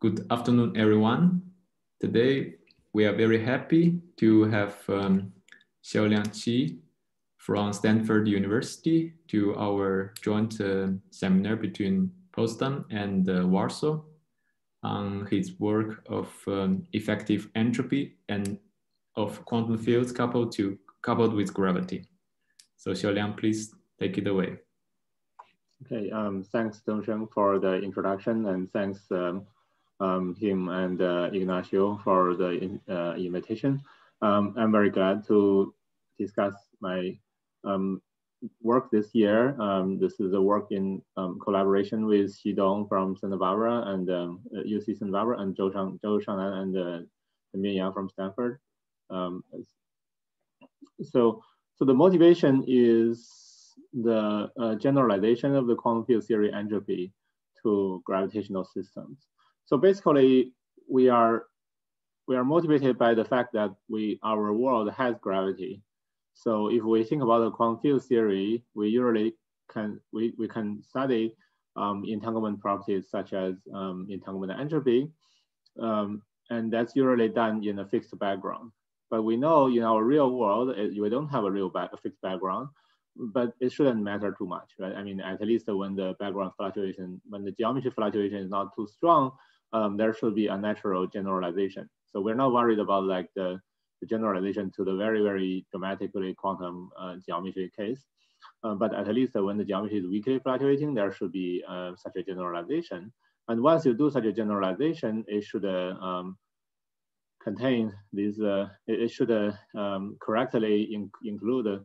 Good afternoon, everyone. Today, we are very happy to have um, Xiaoliang Qi from Stanford University to our joint uh, seminar between Potsdam and uh, Warsaw on his work of um, effective entropy and of quantum fields coupled to coupled with gravity. So Xiaoliang, please take it away. Okay, um, thanks Dongsheng for the introduction and thanks um, um, him and uh, Ignacio for the uh, invitation. Um, I'm very glad to discuss my um, work this year. Um, this is a work in um, collaboration with Xi Dong from Santa Barbara and um, UC Santa Barbara and Zhou, Shang, Zhou and uh, Mian Yang from Stanford. so, so the motivation is the uh, generalization of the quantum field theory entropy to gravitational systems. So basically, we are we are motivated by the fact that we our world has gravity. So if we think about the quantum field theory, we usually can we, we can study um, entanglement properties such as um, entanglement entropy, um, and that's usually done in a fixed background. But we know in our real world, it, we don't have a real back, a fixed background, but it shouldn't matter too much, right? I mean, at least when the background fluctuation, when the geometry fluctuation is not too strong, um, there should be a natural generalization. So we're not worried about like the, the generalization to the very, very dramatically quantum uh, geometry case. Uh, but at least uh, when the geometry is weakly fluctuating, there should be uh, such a generalization. And once you do such a generalization, it should uh, um, contain these, uh, it, it, should um, correctly in, include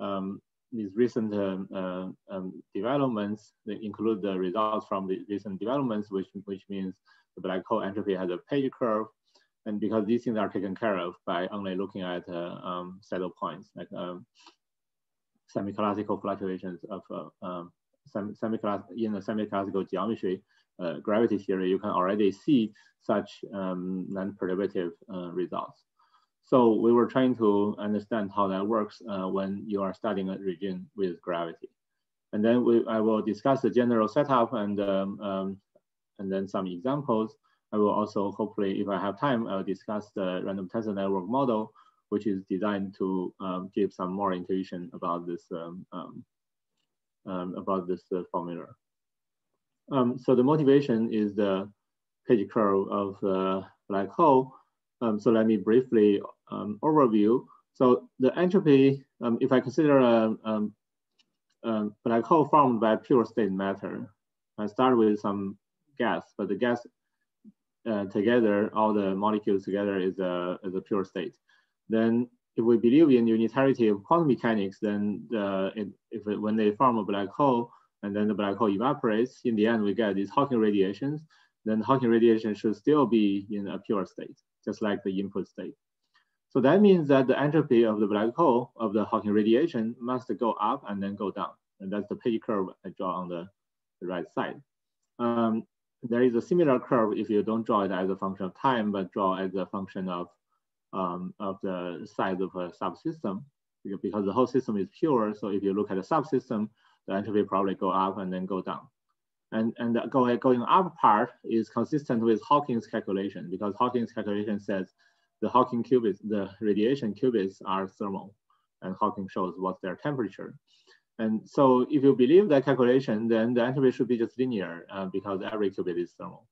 um, these recent um, developments, they include the results from the recent developments, which, which means the black hole entropy has a Page curve. And because these things are taken care of by only looking at uh, um, saddle points, like um, semi-classical fluctuations of uh, um, semi in the semi-classical geometry uh, gravity theory, you can already see such um, non-perturbative uh, results. So we were trying to understand how that works uh, when you are studying a region with gravity. And then we, I will discuss the general setup and um, um, and then some examples. I will also, hopefully, if I have time, I'll discuss the random tensor network model, which is designed to um, give some more intuition about this um, um, um about this uh, formula. Um, so the motivation is the Page curve of the black hole. Um, so let me briefly overview. So the entropy, if I consider a, a black hole formed by pure state matter, I start with some gas, but the gas uh, together, all the molecules together is a, is a pure state. Then if we believe in unitarity of quantum mechanics, then the, it, if it, when they form a black hole and then the black hole evaporates, in the end we get these Hawking radiations, then Hawking radiation should still be in a pure state, just like the input state. So that means that the entropy of the black hole of the Hawking radiation must go up and then go down. And that's the Page curve I draw on the, the right side. Um, there is a similar curve if you don't draw it as a function of time, but draw as a function of, um, of the size of a subsystem because the whole system is pure. So if you look at the subsystem, the entropy probably go up and then go down. And, and the going, going up part is consistent with Hawking's calculation because Hawking's calculation says the Hawking qubits, the radiation qubits are thermal and Hawking shows what's their temperature. And so if you believe that calculation, then the entropy should be just linear uh, because every qubit is thermal.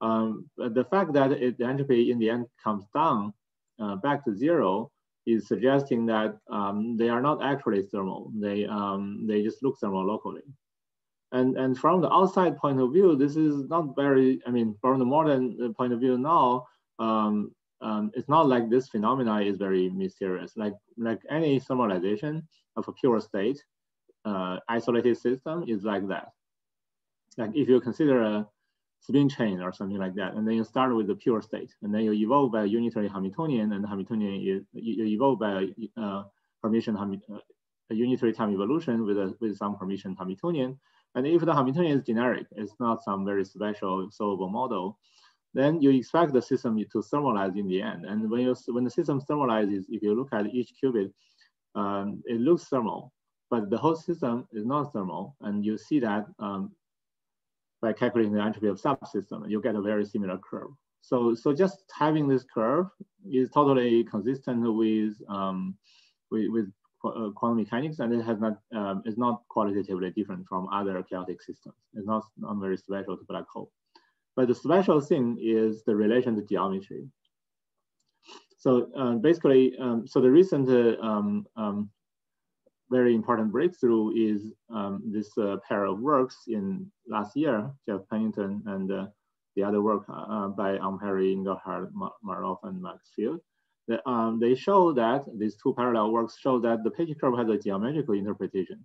Um, but the fact that it, the entropy in the end comes down uh, back to zero is suggesting that um, they are not actually thermal. They, um, they just look thermal locally. And, and from the outside point of view, this is not very, I mean, from the modern uh, point of view now, um, um, it's not like this phenomena is very mysterious. Like, like any thermalization of a pure state, uh, isolated system is like that. Like if you consider a spin chain or something like that, and then you start with the pure state, and then you evolve by a unitary Hamiltonian, and Hamiltonian is you evolve by a uh, Hermitian uh, a unitary time evolution with a with some Hermitian Hamiltonian. And if the Hamiltonian is generic, it's not some very special solvable model, then you expect the system to thermalize in the end. And when you when the system thermalizes, if you look at each qubit, um, it looks thermal but the whole system is not thermal. And you see that um, by calculating the entropy of subsystem, you get a very similar curve. So, so just having this curve is totally consistent with um, with, with uh, quantum mechanics, and it has not um, is not qualitatively different from other chaotic systems. It's not, not very special to black hole. But the special thing is the relation to geometry. So uh, basically, um, so the recent uh, um, um, very important breakthrough is um, this uh, pair of works in last year, Geoff Penington and uh, the other work uh, by Almheiri, Engelhardt, Marolf, and Maxfield. The, um, they show that these two parallel works show that the Page curve has a geometrical interpretation.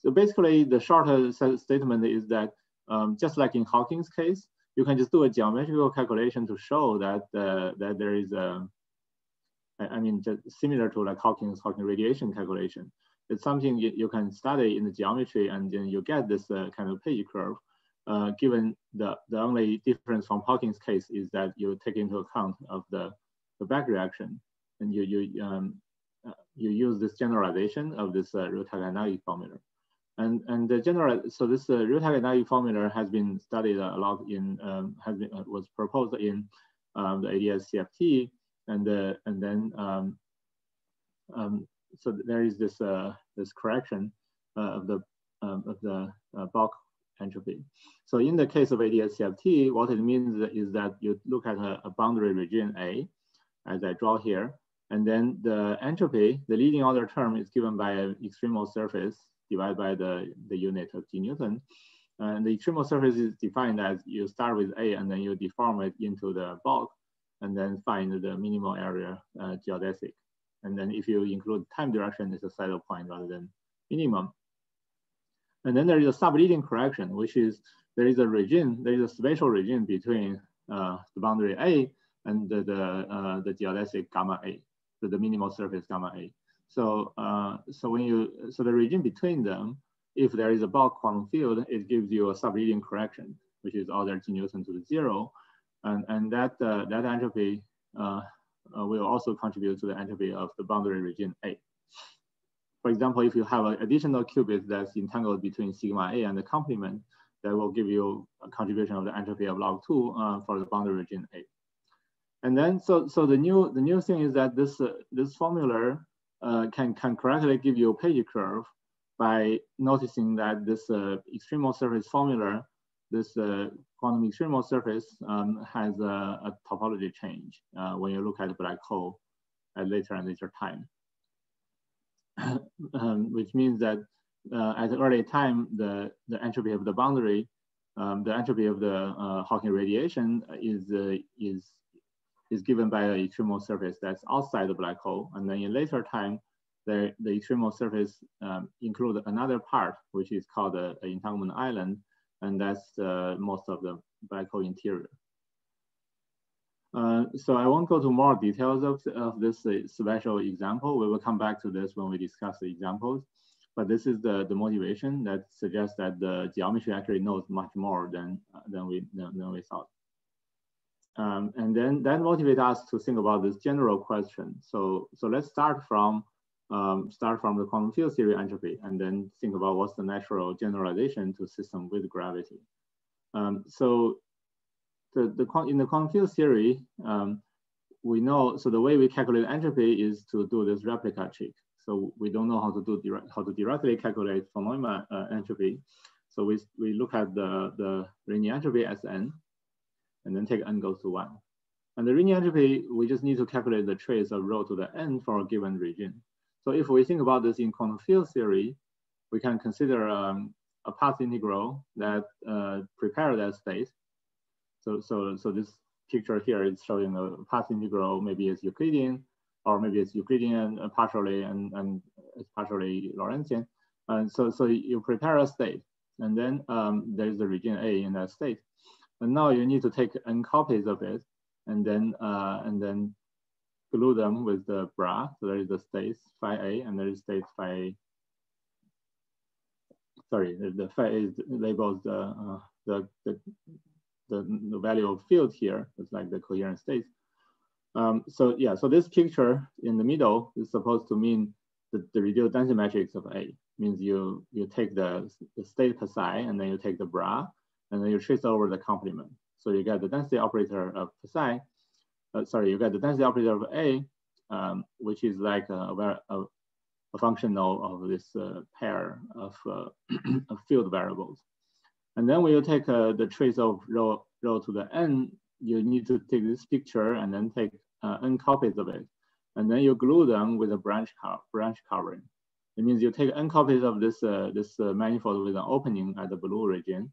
So basically, the short statement is that um, just like in Hawking's case, you can just do a geometrical calculation to show that uh, that there is a, I mean, just similar to like Hawking's Hawking radiation calculation. It's something you, you can study in the geometry, and then you get this uh, kind of Page curve. Uh, given the the only difference from Hawking's case is that you take into account of the the back reaction, and you you um, uh, you use this generalization of this uh, Ryuta formula. And, and the general, so this uh, Ryuta formula has been studied a lot in, um, has been, uh, was proposed in um, the ADS CFT, and, uh, and then, um, um, so there is this, uh, this correction uh, of the, um, of the uh, bulk entropy. So in the case of ADS CFT, what it means is that you look at a, a boundary region A, as I draw here, and then the entropy, the leading order term is given by an extremal surface divided by the, the unit of G Newton. And the extremal surface is defined as you start with A and then you deform it into the bulk and then find the minimal area uh, geodesic. And then if you include time direction, it's a saddle point rather than minimum. And then there is a subleading correction, which is there is a region, there is a spatial region between uh, the boundary A and the, the, uh, the geodesic gamma A, so the minimal surface gamma A. So, uh, so when you, so the region between them, if there is a bulk quantum field, it gives you a subleading correction, which is order G Newton to the zero. And, and that, uh, that entropy uh, will also contribute to the entropy of the boundary region A. For example, if you have an additional qubit that's entangled between sigma A and the complement, that will give you a contribution of the entropy of log two uh, for the boundary region A. And then, so, so the new, the new thing is that this, uh, this formula uh, can, can correctly give you a Page curve by noticing that this uh, extremal surface formula, this uh, quantum extremal surface um, has a, a, topology change uh, when you look at the black hole at later and later time. um, which means that uh, at the early time, the, the entropy of the boundary, um, the entropy of the uh, Hawking radiation is, is is given by an extremal surface that's outside the black hole. And then in later time, the, the extremal surface um, include another part, which is called the entanglement island. And that's uh, most of the hole interior. Uh, so I won't go to more details of, of this uh, special example. We will come back to this when we discuss the examples. But this is the, the motivation that suggests that the geometry actually knows much more than, than, we, than, than we thought. Um, and then that motivates us to think about this general question. So, so let's start from um, start from the quantum field theory entropy and then think about what's the natural generalization to system with gravity. Um, so the, the, in the quantum field theory, um, we know, so the way we calculate entropy is to do this replica trick. So we don't know how to do direct, how to directly calculate von Neumann uh, entropy. So we, we look at the, the Rényi entropy as n, and then take n goes to one. And the Rényi entropy, we just need to calculate the trace of rho to the n for a given region. So if we think about this in quantum field theory, we can consider um, a path integral that uh, prepare that state. So, so, so this picture here is showing a path integral, maybe it's Euclidean, or maybe it's Euclidean uh, partially and, and it's partially Lorentzian. And so, so you prepare a state, and then um, there's the region A in that state. And now you need to take n copies of it and then uh, and then glue them with the bra. So there is the state phi A and there is state phi. Sorry, the, phi is labels the, uh, the, the, the, the value of field here. It's like the coherent state. Um, so yeah, so this picture in the middle is supposed to mean the, the reduced density matrix of A. Means you you take the, the state psi and then you take the bra and then you trace over the complement. So you get the density operator of psi, uh, sorry, you get the density operator of A, um, which is like a, a, a function of, this uh, pair of, uh, of, field variables. And then when you take uh, the trace of rho, rho to the n, you need to take this picture and then take uh, n copies of it. And then you glue them with a branch, co branch covering. It means you take n copies of this, uh, this uh, manifold with an opening at the blue region,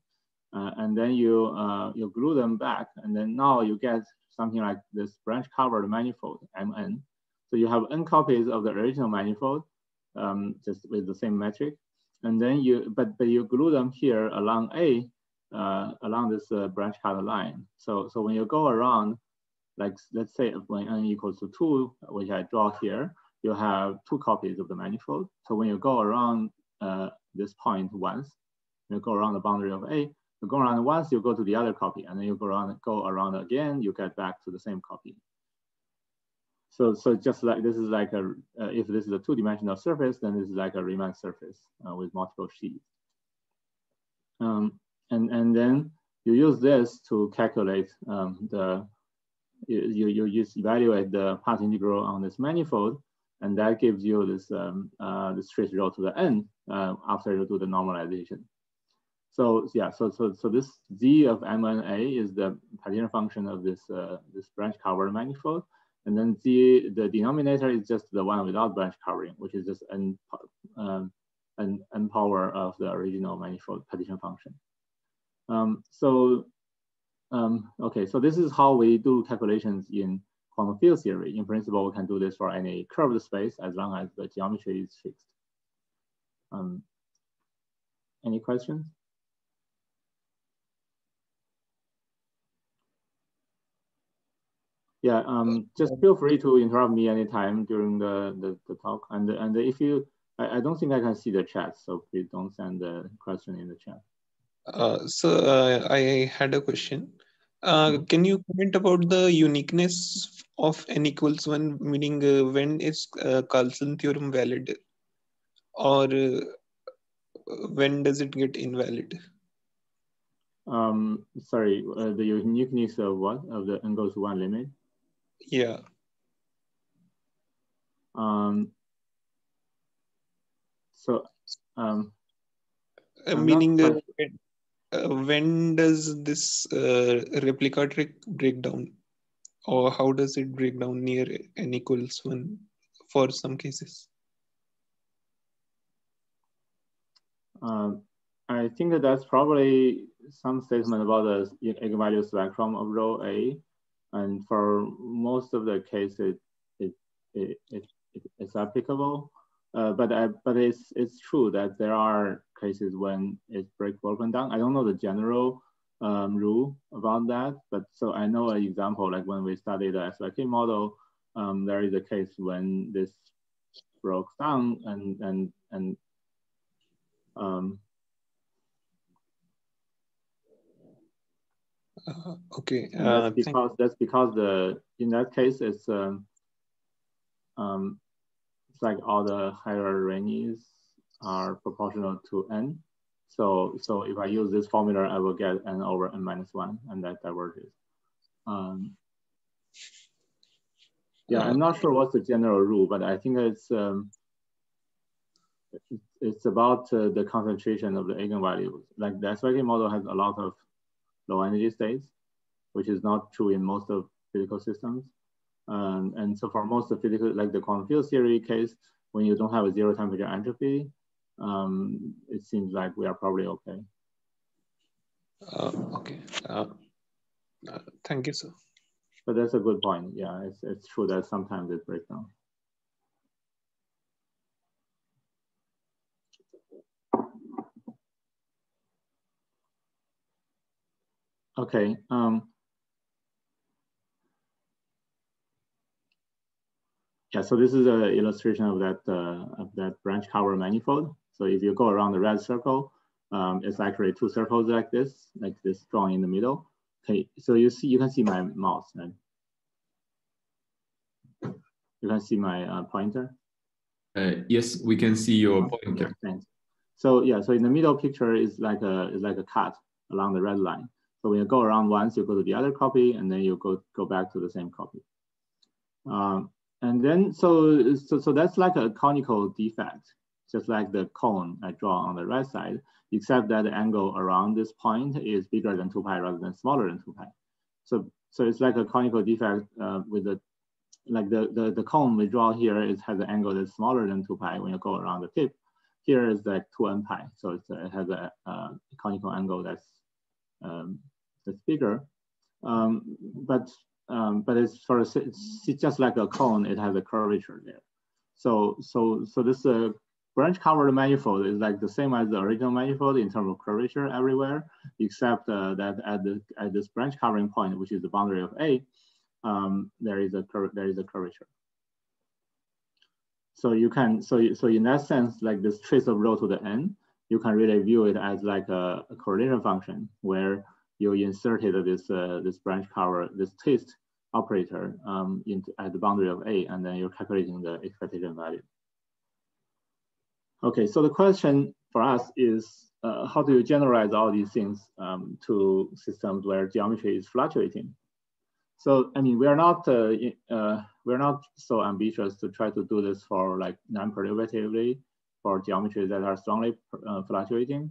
and then you, you glue them back. And then now you get something like this branch covered manifold, Mn. So you have n copies of the original manifold, um, just with the same metric. And then you, but, but you glue them here along A, uh, along this uh, branch color line. So, so when you go around, like let's say when n equals to two, which I draw here, you have two copies of the manifold. So when you go around uh, this point once, you go around the boundary of A, you go around once, you go to the other copy, and then you go around, go around again, you get back to the same copy. So, so just like this is like a, uh, if this is a two-dimensional surface, then this is like a Riemann surface uh, with multiple sheets. Um, and, and then you use this to calculate um, the, you, you use evaluate the path integral on this manifold, and that gives you this, um, uh, this trace rho to the end uh, after you do the normalization. So yeah, so so so this z of MNA is the partition function of this uh, this branch covered manifold, and then z the denominator is just the one without branch covering, which is just n um, n, n power of the original manifold partition function. Um, so um, okay, so this is how we do calculations in quantum field theory. In principle, we can do this for any curved space as long as the geometry is fixed. Um, any questions? Yeah, um, just feel free to interrupt me anytime during the, the, the talk. And, and if you, I, I, don't think I can see the chat, so please don't send the question in the chat. Uh, so uh, I had a question. Uh, mm -hmm. Can you comment about the uniqueness of n equals one, meaning uh, when is uh, Carlson theorem valid, or uh, when does it get invalid? Um, sorry, the uniqueness of what of the n goes to one limit? Yeah. Um, so, um, uh, meaning uh, uh, when does this uh, replica trick break down or how does it break down near n equals one for some cases? Um, I think that that's probably some statement about the eigenvalue spectrum of rho A and for most of the cases, it, it, it, it it's applicable. Uh, but I, but it's it's true that there are cases when it breaks broken down. I don't know the general um, rule about that, but so I know an example like when we studied the SYK model, um, there is a case when this broke down and and and um, Uh, okay. Uh, that's because that's because the in that case it's um, um it's like all the higher ranges are proportional to n. So so if I use this formula, I will get n over n minus one, and that diverges. Um, yeah, I'm not sure what's the general rule, but I think it's um, it's about uh, the concentration of the eigenvalues. Like the SYK model has a lot of low energy states, which is not true in most of physical systems. Um, and so for most of physical, like the quantum field theory case, when you don't have a zero temperature entropy, um, it seems like we are probably okay. Uh, okay. Uh, uh, thank you, sir. But that's a good point. Yeah, it's, it's true that sometimes it breaks down. Okay. Um, yeah, so this is an illustration of that uh, of that branch cover manifold. So if you go around the red circle, um, it's actually two circles like this, like this drawn in the middle. Okay, so you see, you can see my mouse, right? You can see my uh, pointer. Uh, yes, we can see your pointer. Thanks. So yeah, so in the middle picture is like a is like a cut along the red line. So when you go around once, you go to the other copy, and then you go go back to the same copy. Um, and then so, so so that's like a conical defect, just like the cone I draw on the right side, except that the angle around this point is bigger than 2 pi rather than smaller than 2 pi. So so it's like a conical defect uh, with the like the, the, the cone we draw here is has an angle that's smaller than 2 pi when you go around the tip. Here is like 2n pi, so it has a, a, conical angle that's um, that's bigger. Um, but um, but it's for it's just like a cone, it has a curvature there. So so so this uh, branch covered manifold is like the same as the original manifold in terms of curvature everywhere, except uh, that at the at this branch covering point, which is the boundary of A, um, there is a there is a curvature. So you can so so in that sense, like this trace of rho to the n, you can really view it as like a, a correlation function where you inserted this uh, this branch cover this twist operator um, into at the boundary of A, and then you're calculating the expectation value. Okay, so the question for us is uh, how do you generalize all these things um, to systems where geometry is fluctuating? So, I mean, we are not uh, uh, we're not so ambitious to try to do this for like non-perturbatively for geometries that are strongly uh, fluctuating.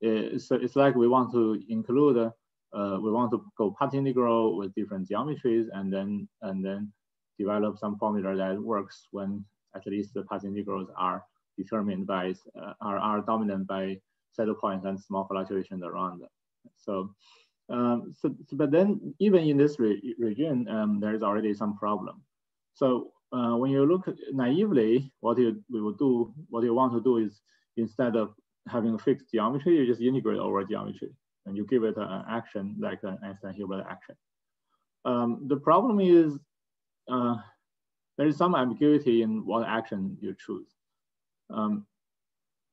It's, it's like we want to include, uh, we want to go path integral with different geometries and then and then develop some formula that works when at least the path integrals are determined by uh, are, are dominant by saddle points and small fluctuations around. So um, so, but then even in this re region, um, there is already some problem. So uh, when you look naively, what you we will do, what you want to do is instead of having a fixed geometry, you just integrate over geometry and you give it an action like an Einstein-Hilbert action. Um, the problem is uh, there is some ambiguity in what action you choose. Um,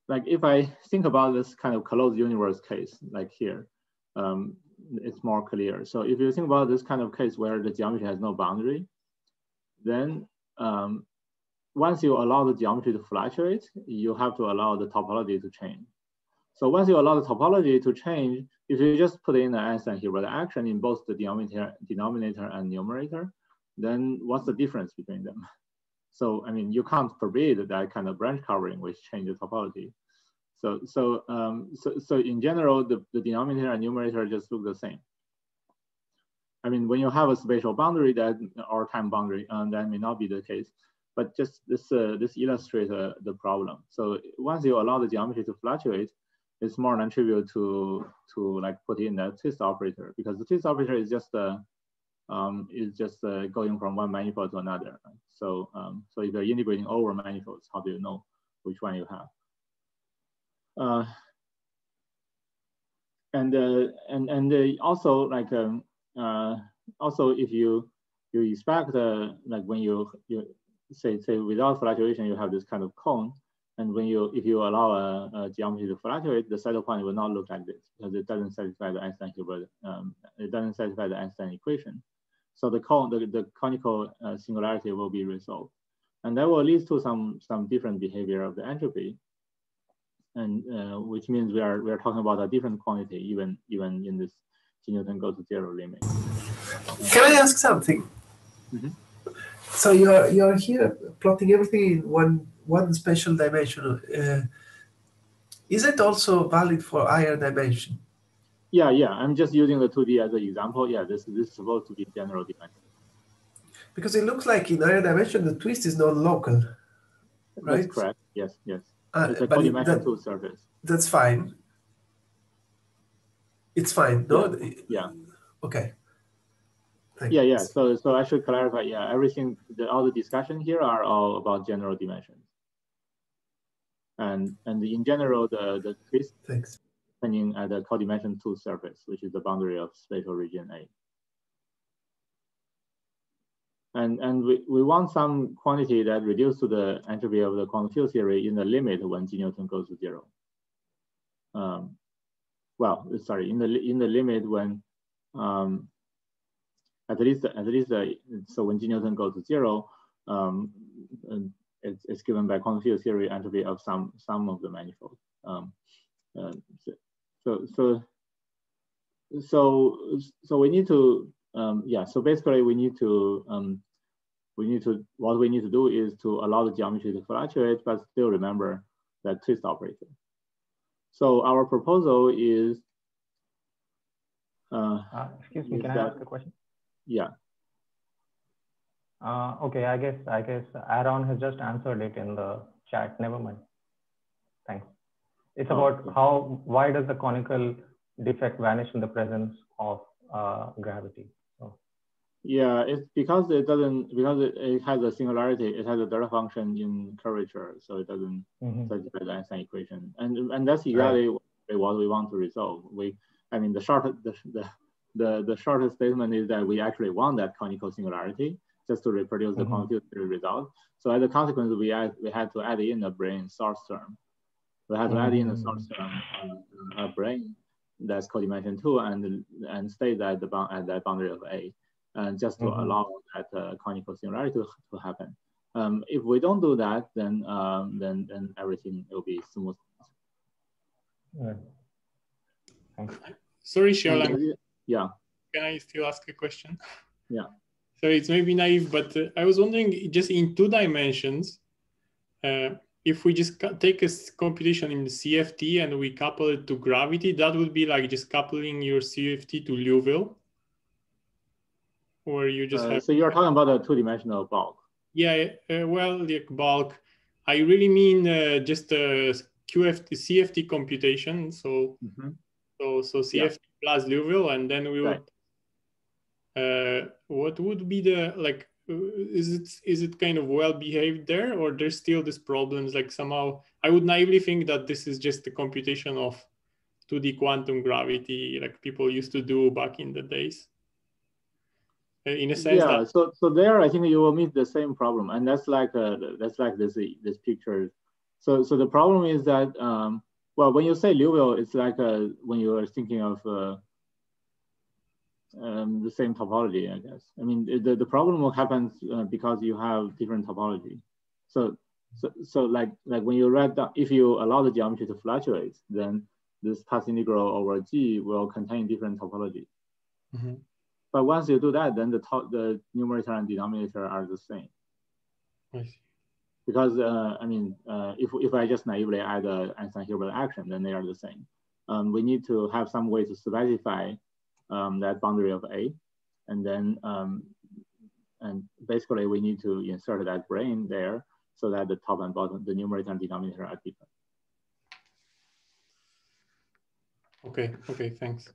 like if I think about this kind of closed universe case, like here, um, it's more clear. So if you think about this kind of case where the geometry has no boundary, then um, once you allow the geometry to fluctuate, you have to allow the topology to change. So once you allow the topology to change, if you just put in the Einstein Hilbert action in both the denominator, denominator and numerator, then what's the difference between them? So, I mean, you can't forbid that kind of branch covering which change the topology. So, so, um, so, so in general, the, the denominator and numerator just look the same. I mean, when you have a spatial boundary that or time boundary, um, that may not be the case. But just this, uh, this illustrates uh, the problem. So once you allow the geometry to fluctuate, it's more non-trivial to to like put in a twist operator because the twist operator is just uh, um, is just uh, going from one manifold to another. So um, so if you're integrating over manifolds, how do you know which one you have? Uh, and uh, and and uh, also like um, also if you you expect uh, like when you you say say without fluctuation you have this kind of cone and when you if you allow a, a geometry to fluctuate the saddle point will not look like this because it doesn't satisfy the Einstein Hilbert um, it doesn't satisfy the Einstein equation. So the cone the, the conical uh, singularity will be resolved. And that will lead to some some different behavior of the entropy. And uh, which means we are we are talking about a different quantity even even in this G Newton goes to zero limit. Can I ask something? Mm -hmm. So you're you're here plotting everything in one one special dimension. Uh, is it also valid for higher dimension? Yeah, yeah. I'm just using the 2D as an example. Yeah, this, this is supposed to be general dimension. Because it looks like in higher dimension, the twist is not local, right? That's correct. Yes, yes. Uh, it's a that, surface. That's fine. It's fine. No. Yeah. Okay. Thank yeah, yeah. So, so I should clarify. Yeah, everything, the, all the discussion here are all about general dimensions. And and in general, the the twist Thanks. depending at the codimension two surface, which is the boundary of spatial region A. And, and we, we want some quantity that reduces to the entropy of the quantum field theory in the limit when G Newton goes to zero. Um, well, sorry, in the in the limit when um, at least at least uh, so when G Newton goes to zero, um, it's, it's given by quantum field theory entropy of some some of the manifold. Um, uh, so so so so we need to um, yeah. So basically, we need to um, we need to what we need to do is to allow the geometry to fluctuate, but still remember that twist operator. So our proposal is. Uh, uh, excuse me, can that, I ask a question? Yeah. Uh, okay, I guess I guess Aaron has just answered it in the chat. Never mind. Thanks. It's about okay. how why does the conical defect vanish in the presence of uh, gravity? Yeah, it's because it doesn't because it, it, has a singularity. It has a delta function in curvature, so it doesn't mm -hmm. satisfy the Einstein equation. And and that's exactly right. what we want to resolve. We I mean the short the, the the the shortest statement is that we actually want that conical singularity just to reproduce the mm -hmm. quantitative result. So as a consequence, we had, we had to add in a brane source term. We had to mm -hmm. add in a source term, uh, a brane that's codimension two, and and state that the bound at that boundary of A, just to mm -hmm. allow that uh, conical singularity to, to happen. Um, if we don't do that, then um, then then everything will be smooth. Yeah. Thanks. Sorry, Xiaoliang. Yeah. Can I still ask a question? Yeah. So it's maybe naive, but uh, I was wondering just in two dimensions, uh, if we just take a computation in the CFT and we couple it to gravity, that would be like just coupling your CFT to Liouville, or you just uh, have. So you're talking about a two-dimensional bulk. Yeah, uh, well, like bulk. I really mean uh, just a QFT, CFT computation. So, mm -hmm. so so CFT yeah. plus Liouville, and then we would uh, what would be the like is it is it kind of well behaved there or there's still these problems like somehow i would naively think that this is just a computation of 2d quantum gravity like people used to do back in the days in a sense yeah that... so so there i think you will meet the same problem and that's like uh, that's like this this picture so so the problem is that um well when you say Liouville, it's like uh, when you are thinking of uh, um, the same topology, I guess. I mean, the, the problem happens uh, because you have different topology. So, so, so like, like when you write down, if you allow the geometry to fluctuate, then this path integral over G will contain different topology. Mm -hmm. But once you do that, then the, top, the numerator and denominator are the same. I see. Because, uh, I mean, uh, if, if I just naively add a Einstein-Hilbert action, then they are the same. Um, we need to have some way to specify um, that boundary of A. And then, um, and basically we need to insert that brane there so that the top and bottom, the numerator and denominator are different. Okay, okay, thanks.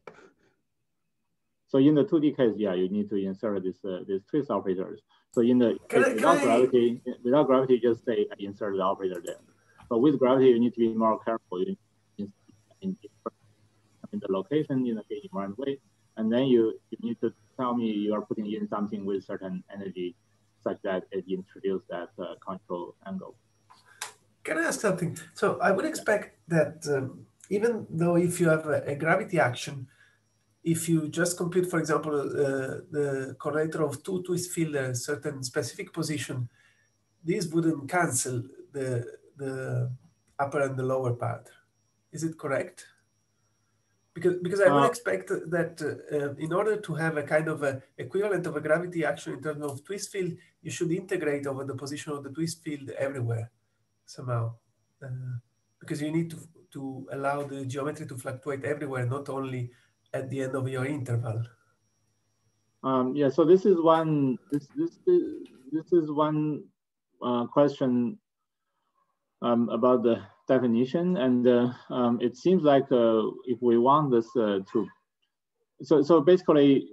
So in the 2D case, yeah, you need to insert this uh, these twist operators. So in the can without I, gravity, I... without gravity, just say insert the operator there. But with gravity, you need to be more careful in, in, in, the location in a given way and then you, you need to tell me you are putting in something with certain energy such that it introduces that uh, control angle. Can I ask something? So I would expect that um, even though if you have a, a, gravity action, if you just compute, for example, uh, the correlator of two twist field at a certain specific position, this wouldn't cancel the, the upper and the lower part. Is it correct? because because I would uh, expect that uh, in order to have a kind of a equivalent of a gravity action in terms of twist field, you should integrate over the position of the twist field everywhere somehow, uh, because you need to to allow the geometry to fluctuate everywhere, not only at the end of your interval. Um, yeah, so this is one this this this is one uh, question um, about the definition. And uh, um, it seems like uh, if we want this uh, to, so, so basically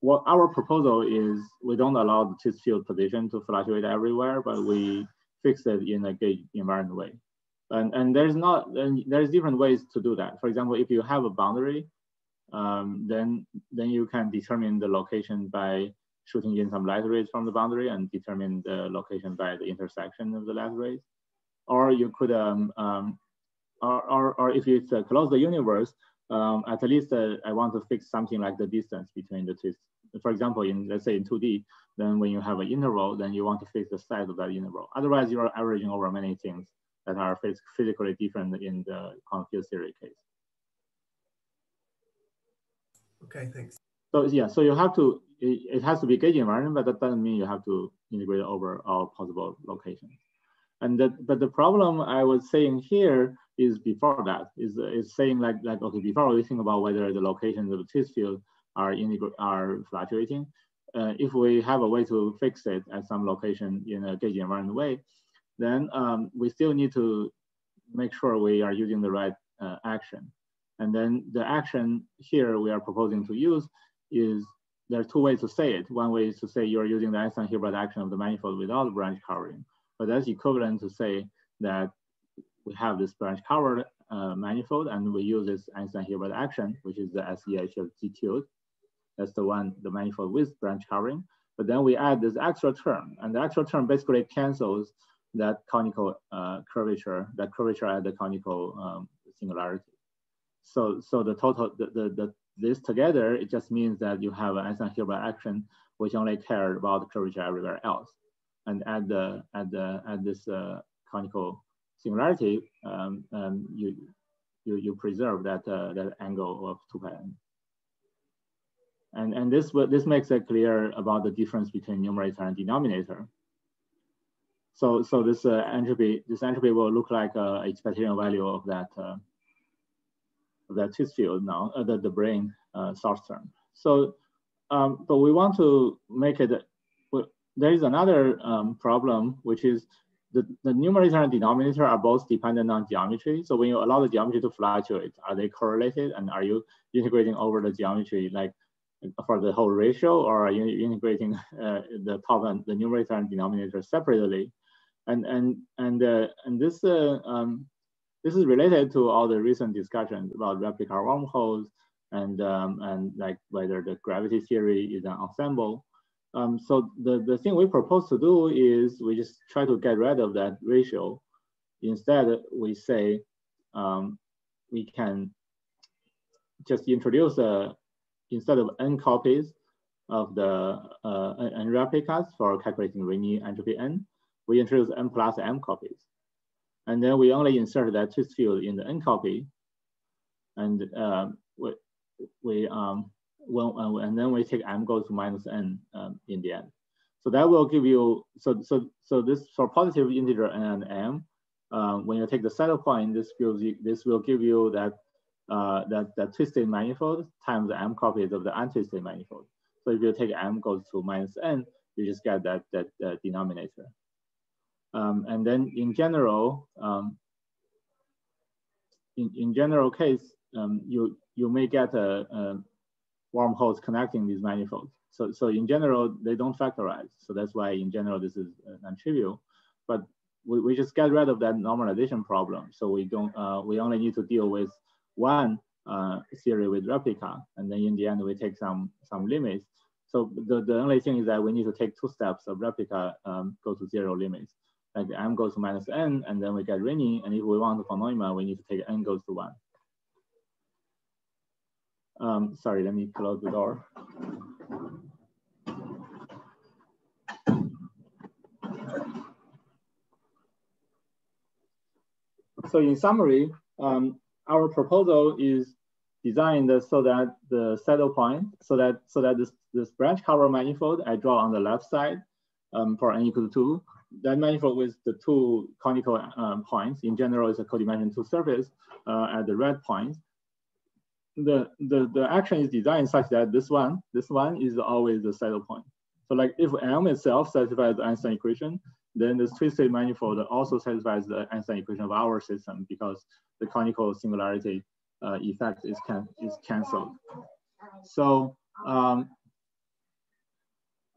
what our proposal is we don't allow the twist field position to fluctuate everywhere, but we fix it in a gauge invariant way. And, and there's not, and there's different ways to do that. For example, if you have a boundary, um, then, then you can determine the location by shooting in some light rays from the boundary and determine the location by the intersection of the light rays or you could, um, um, or, or, or, if it's uh, close the universe, um, at least uh, I want to fix something like the distance between the twists. For example, in let's say in 2D, then when you have an interval, then you want to fix the size of that interval. Otherwise, you're averaging over many things that are physically different in the field theory case. Okay, thanks. So yeah, so you have to, it, it has to be gauge invariant, but that doesn't mean you have to integrate over all possible locations. And that, but the problem I was saying here is before that is is saying like like okay before we think about whether the locations of the twist field are are fluctuating, uh, if we have a way to fix it at some location in a gauge invariant way, then um, we still need to make sure we are using the right uh, action. And then the action here we are proposing to use is there are two ways to say it. One way is to say you're using the Einstein-Hilbert action of the manifold without branch covering, but that's equivalent to say that we have this branch covered uh, manifold and we use this Einstein-Hilbert action, which is the SEH of G tilde. That's the one, the manifold with branch covering. But then we add this extra term and the extra term basically cancels that conical uh, curvature, that curvature at the conical um, singularity. So, so the total, the, the, the, this together, it just means that you have an Einstein-Hilbert action which only cared about curvature everywhere else. And at the at the at this uh, conical singularity, um, um, you you you preserve that uh, that angle of two pi n. And and this this makes it clear about the difference between numerator and denominator. So so this uh, entropy this entropy will look like a expectation value of that uh, that twist field now, uh, the, the brane uh, source term. So, um, but we want to make it, there is another um, problem, which is the, the numerator and denominator are both dependent on geometry. So when you allow the geometry to fluctuate, are they correlated? And are you integrating over the geometry like for the whole ratio or are you integrating uh, the top and the numerator and denominator separately? And, and, and, uh, and this uh, um, this is related to all the recent discussions about replica wormholes and, um, and like whether the gravity theory is an ensemble. Um, so the, the thing we propose to do is we just try to get rid of that ratio. Instead, we say um, we can just introduce a, instead of n copies of the uh, n replicas for calculating Rényi entropy n, we introduce n plus m copies. And then we only insert that twist field in the n copy. And uh, we, we um, uh, and then we take m goes to minus n um, in the end. So that will give you, so, so, so this for positive integer n and m, um, when you take the saddle point, this gives you, this will give you that, uh, that, that twisted manifold times the m copies of the untwisted manifold. So if you take m goes to minus n, you just get that, that, that denominator. Um, and then in general, um, in, in general case, um, you, you may get a, a wormholes connecting these manifolds. So, so in general, they don't factorize. So that's why in general, this is non-trivial, but we, we just get rid of that normalization problem. So we don't, uh, we only need to deal with one uh, theory with replica. And then in the end, we take some, some limits. So the, the only thing is that we need to take two steps of replica um, go to zero limits like m goes to minus n, and then we get Rényi. And if we want the Neumann, we need to take n goes to one. Um, sorry, let me close the door. So in summary, um, our proposal is designed so that the saddle point, so that so that this, this branch cover manifold I draw on the left side um, for n equal to two that manifold with the two conical um, points in general is a codimension two surface uh, at the red point. The, the, the action is designed such that this one, this one is always the saddle point. So like if M itself satisfies the Einstein equation, then this twisted manifold also satisfies the Einstein equation of our system because the conical singularity uh, effect is, can, is canceled. So um,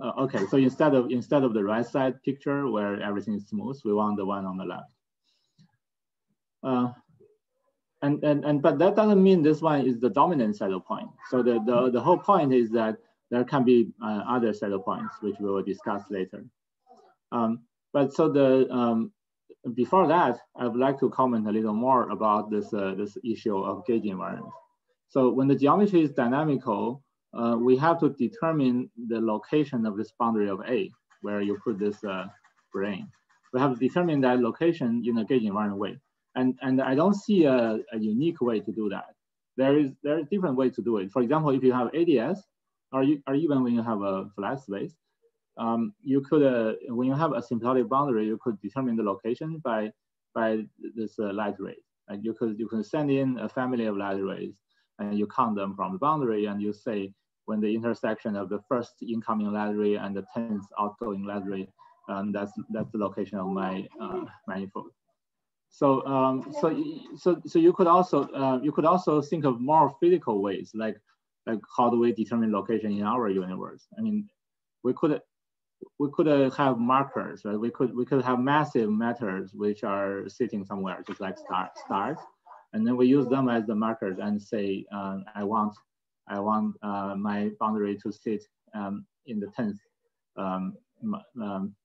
uh, okay, so instead of instead of the right side picture where everything is smooth, we want the one on the left. Uh, and, and, and but that doesn't mean this one is the dominant saddle point. So the, the, the whole point is that there can be uh, other saddle points, which we will discuss later. Um, but so the um, before that, I would like to comment a little more about this, uh, this issue of gauge invariant. So when the geometry is dynamical, uh, we have to determine the location of this boundary of A, where you put this uh, brane. We have to determine that location in a gauge invariant way. And, and I don't see a, a unique way to do that. there is there is different ways to do it. For example, if you have ADS, or, you, or even when you have a flat space, um, you could uh, when you have a asymptotic boundary, you could determine the location by by this uh, light ray. And you could you can send in a family of light rays, and you count them from the boundary, and you say when the intersection of the first incoming ray and the tenth outgoing light ray, um, that's that's the location of my uh, manifold. So um, so so so you could also uh, you could also think of more physical ways, like like how do we determine location in our universe? I mean, we could we could uh, have markers, right? We could we could have massive matters which are sitting somewhere, just like star, stars, and then we use them as the markers and say, uh, I want I want uh, my boundary to sit um, in the tenth um, um,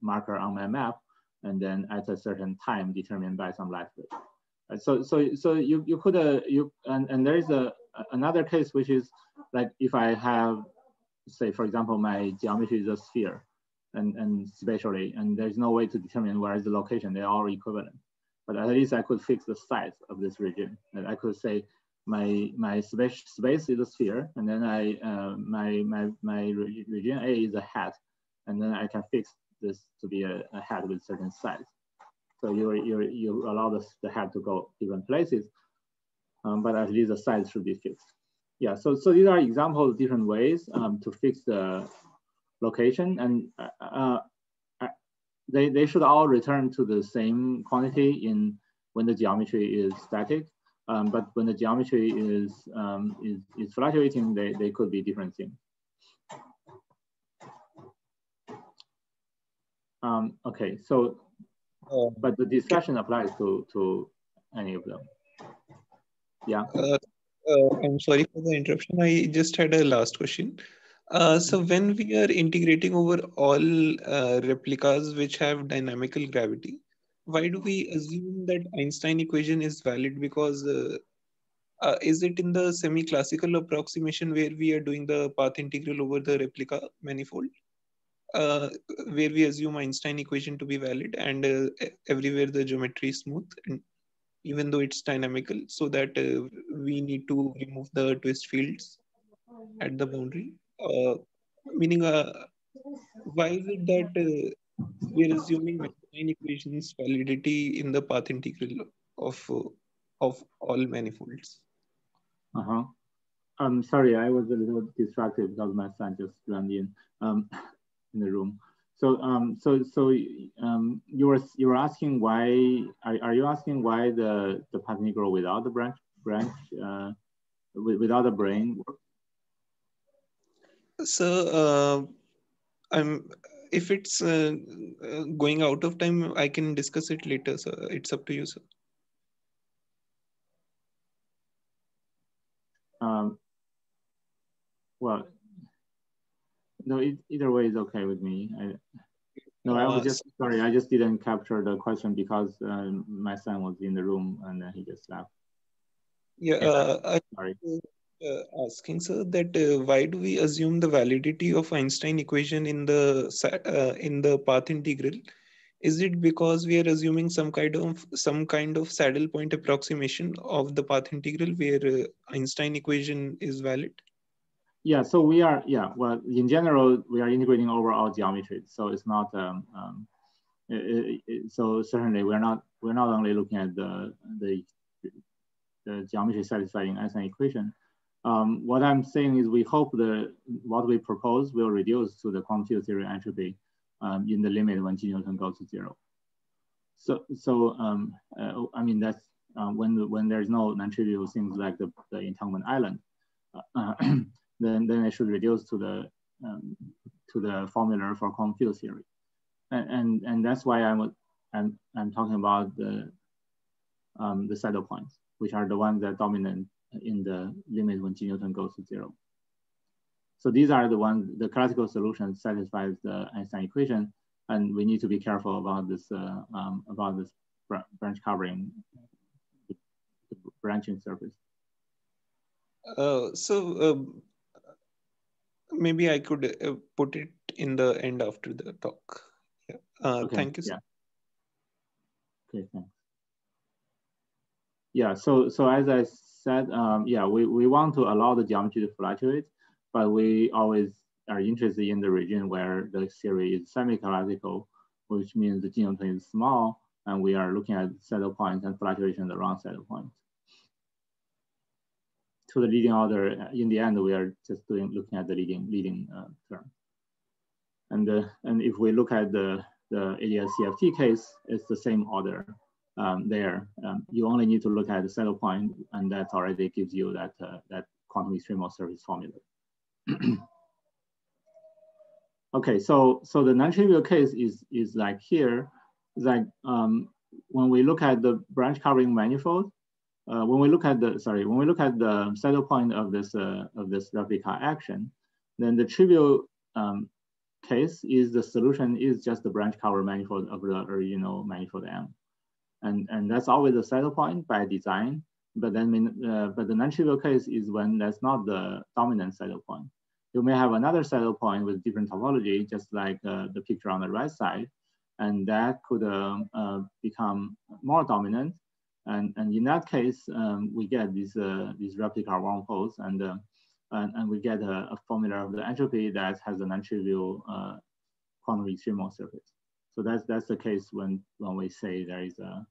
marker on my map, and then at a certain time determined by some light rate. So so so you you could uh, you and and there is a another case which is like if I have say for example my geometry is a sphere and and spatially and there's no way to determine where is the location they're all equivalent but at least I could fix the size of this region and I could say my my space space is a sphere and then I uh, my my my region A is a hat and then I can fix this to be a, a head with certain size. So you you you allow the, the head to go different places, um, but at least the size should be fixed. Yeah, so so these are examples of different ways um, to fix the location, and uh, uh, they they should all return to the same quantity in when the geometry is static. Um, but when the geometry is um, is, is fluctuating, they, they could be different things. Um, okay, so, uh, but the discussion applies to, to any of them. Yeah. Uh, uh, I'm sorry for the interruption. I just had a last question. Uh, so when we are integrating over all uh, replicas which have dynamical gravity, why do we assume that Einstein equation is valid? Because uh, uh, is it in the semi-classical approximation where we are doing the path integral over the replica manifold? uh, where we assume Einstein equation to be valid and everywhere the geometry is smooth and even though it's dynamical so that we need to remove the twist fields at the boundary uh, meaning uh, why is it that uh, we're assuming Einstein equations validity in the path integral of of all manifolds uh-huh I'm sorry, I was a little distracted because my son just ran in. Um, in the room. So, um, so, so um, you were you were asking why are, are you asking why the the path integral without the branch branch uh, without the brane? So, uh, I'm if it's uh, going out of time, I can discuss it later. So it's up to you, sir. Um, well, no, it, either way is okay with me. I, no, I was just sorry. I just didn't capture the question because uh, my son was in the room and then he just left. Yeah, uh, I sorry. Uh, asking sir that uh, why do we assume the validity of Einstein equation in the uh, in the path integral? Is it because we are assuming some kind of some kind of saddle point approximation of the path integral where uh, Einstein equation is valid? Yeah, so we are, yeah, well, in general, we are integrating over all geometries. So it's not, um, um, it, it, so certainly we're not, we're not only looking at the, the, the geometry satisfying Einstein equation. Um, what I'm saying is we hope that what we propose will reduce to the quantum field theory entropy um, in the limit when G Newton goes to zero. So, so um, uh, I mean, that's uh, when, when there's no non-trivial things like the, the entanglement island. Uh, then then it should reduce to the um, to the formula for quantum field theory, and and, and that's why I'm I'm I'm talking about the um, the saddle points, which are the ones that dominant in the limit when G Newton goes to zero. So these are the ones, the classical solution satisfies the Einstein equation, and we need to be careful about this uh, um, about this branch covering the branching surface. Uh, so um, maybe I could uh, put it in the end after the talk. Yeah. Uh, okay. Thank you. Yeah. Okay, thanks. Yeah, so so as I said, um, yeah, we, we want to allow the geometry to fluctuate, but we always are interested in the region where the theory is semi-classical, which means the genome plane is small, and we are looking at saddle points and fluctuation around saddle points. To the leading order, in the end, we are just doing looking at the leading leading uh, term. And uh, and if we look at the the ADS CFT case, it's the same order um, there. Um, you only need to look at the saddle point, and that already gives you that uh, that quantum extremal surface formula. okay, so so the non-trivial case is is like here, like um, when we look at the branch covering manifold, uh, when we look at the sorry, when we look at the saddle point of this uh, of this replica action, then the trivial um, case is the solution is just the branch cover manifold of the original manifold M. And, and that's always the saddle point by design. But then, uh, but the non-trivial case is when that's not the dominant saddle point. You may have another saddle point with different topology, just like uh, the picture on the right side, and that could um, uh, become more dominant. And, and in that case, um, we get these, uh, these replica wormholes and uh, and, and we get a, a, formula of the entropy that has a non-trivial uh, quantum extremal surface. So that's that's the case when when we say there is a,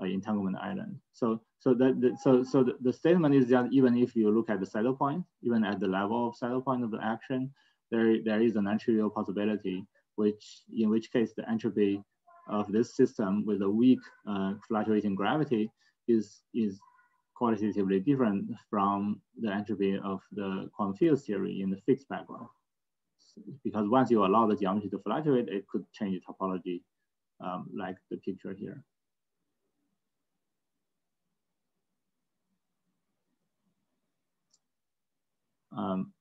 a entanglement island. So so that the, so so the, the, statement is that even if you look at the saddle point, even at the level of saddle point of the action, there there is a non-trivial possibility, which in which case the entropy of this system with a weak uh, fluctuating gravity is is qualitatively different from the entropy of the quantum field theory in the fixed background. Because once you allow the geometry to fluctuate, it could change the topology um, like the picture here. Um,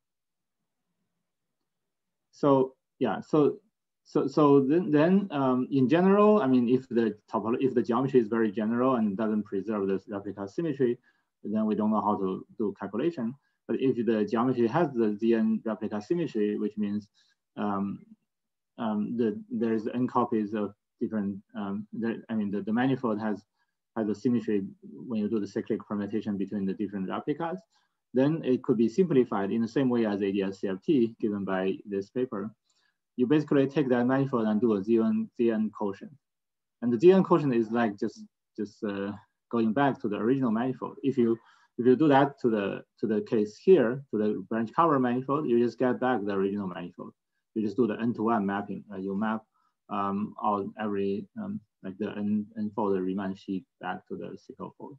so yeah, so so so then then um, in general, I mean, if the topology, if the geometry is very general and doesn't preserve this replica symmetry, then we don't know how to do calculation. But if the geometry has the ZN replica symmetry, which means um, um, the, there's n copies of different, um, I mean, the, the manifold has, has a symmetry when you do the cyclic permutation between the different replicas, then it could be simplified in the same way as ADS CFT given by this paper. You basically take that manifold and do a ZN, ZN quotient. And the ZN quotient is like just, just uh, going back to the original manifold. If you if you do that to the to the case here, to the branch cover manifold, you just get back the original manifold. You just do the n-to-1 mapping. Uh, you map um, all every um, like the n, n fold the Riemann sheet back to the SYCL fold.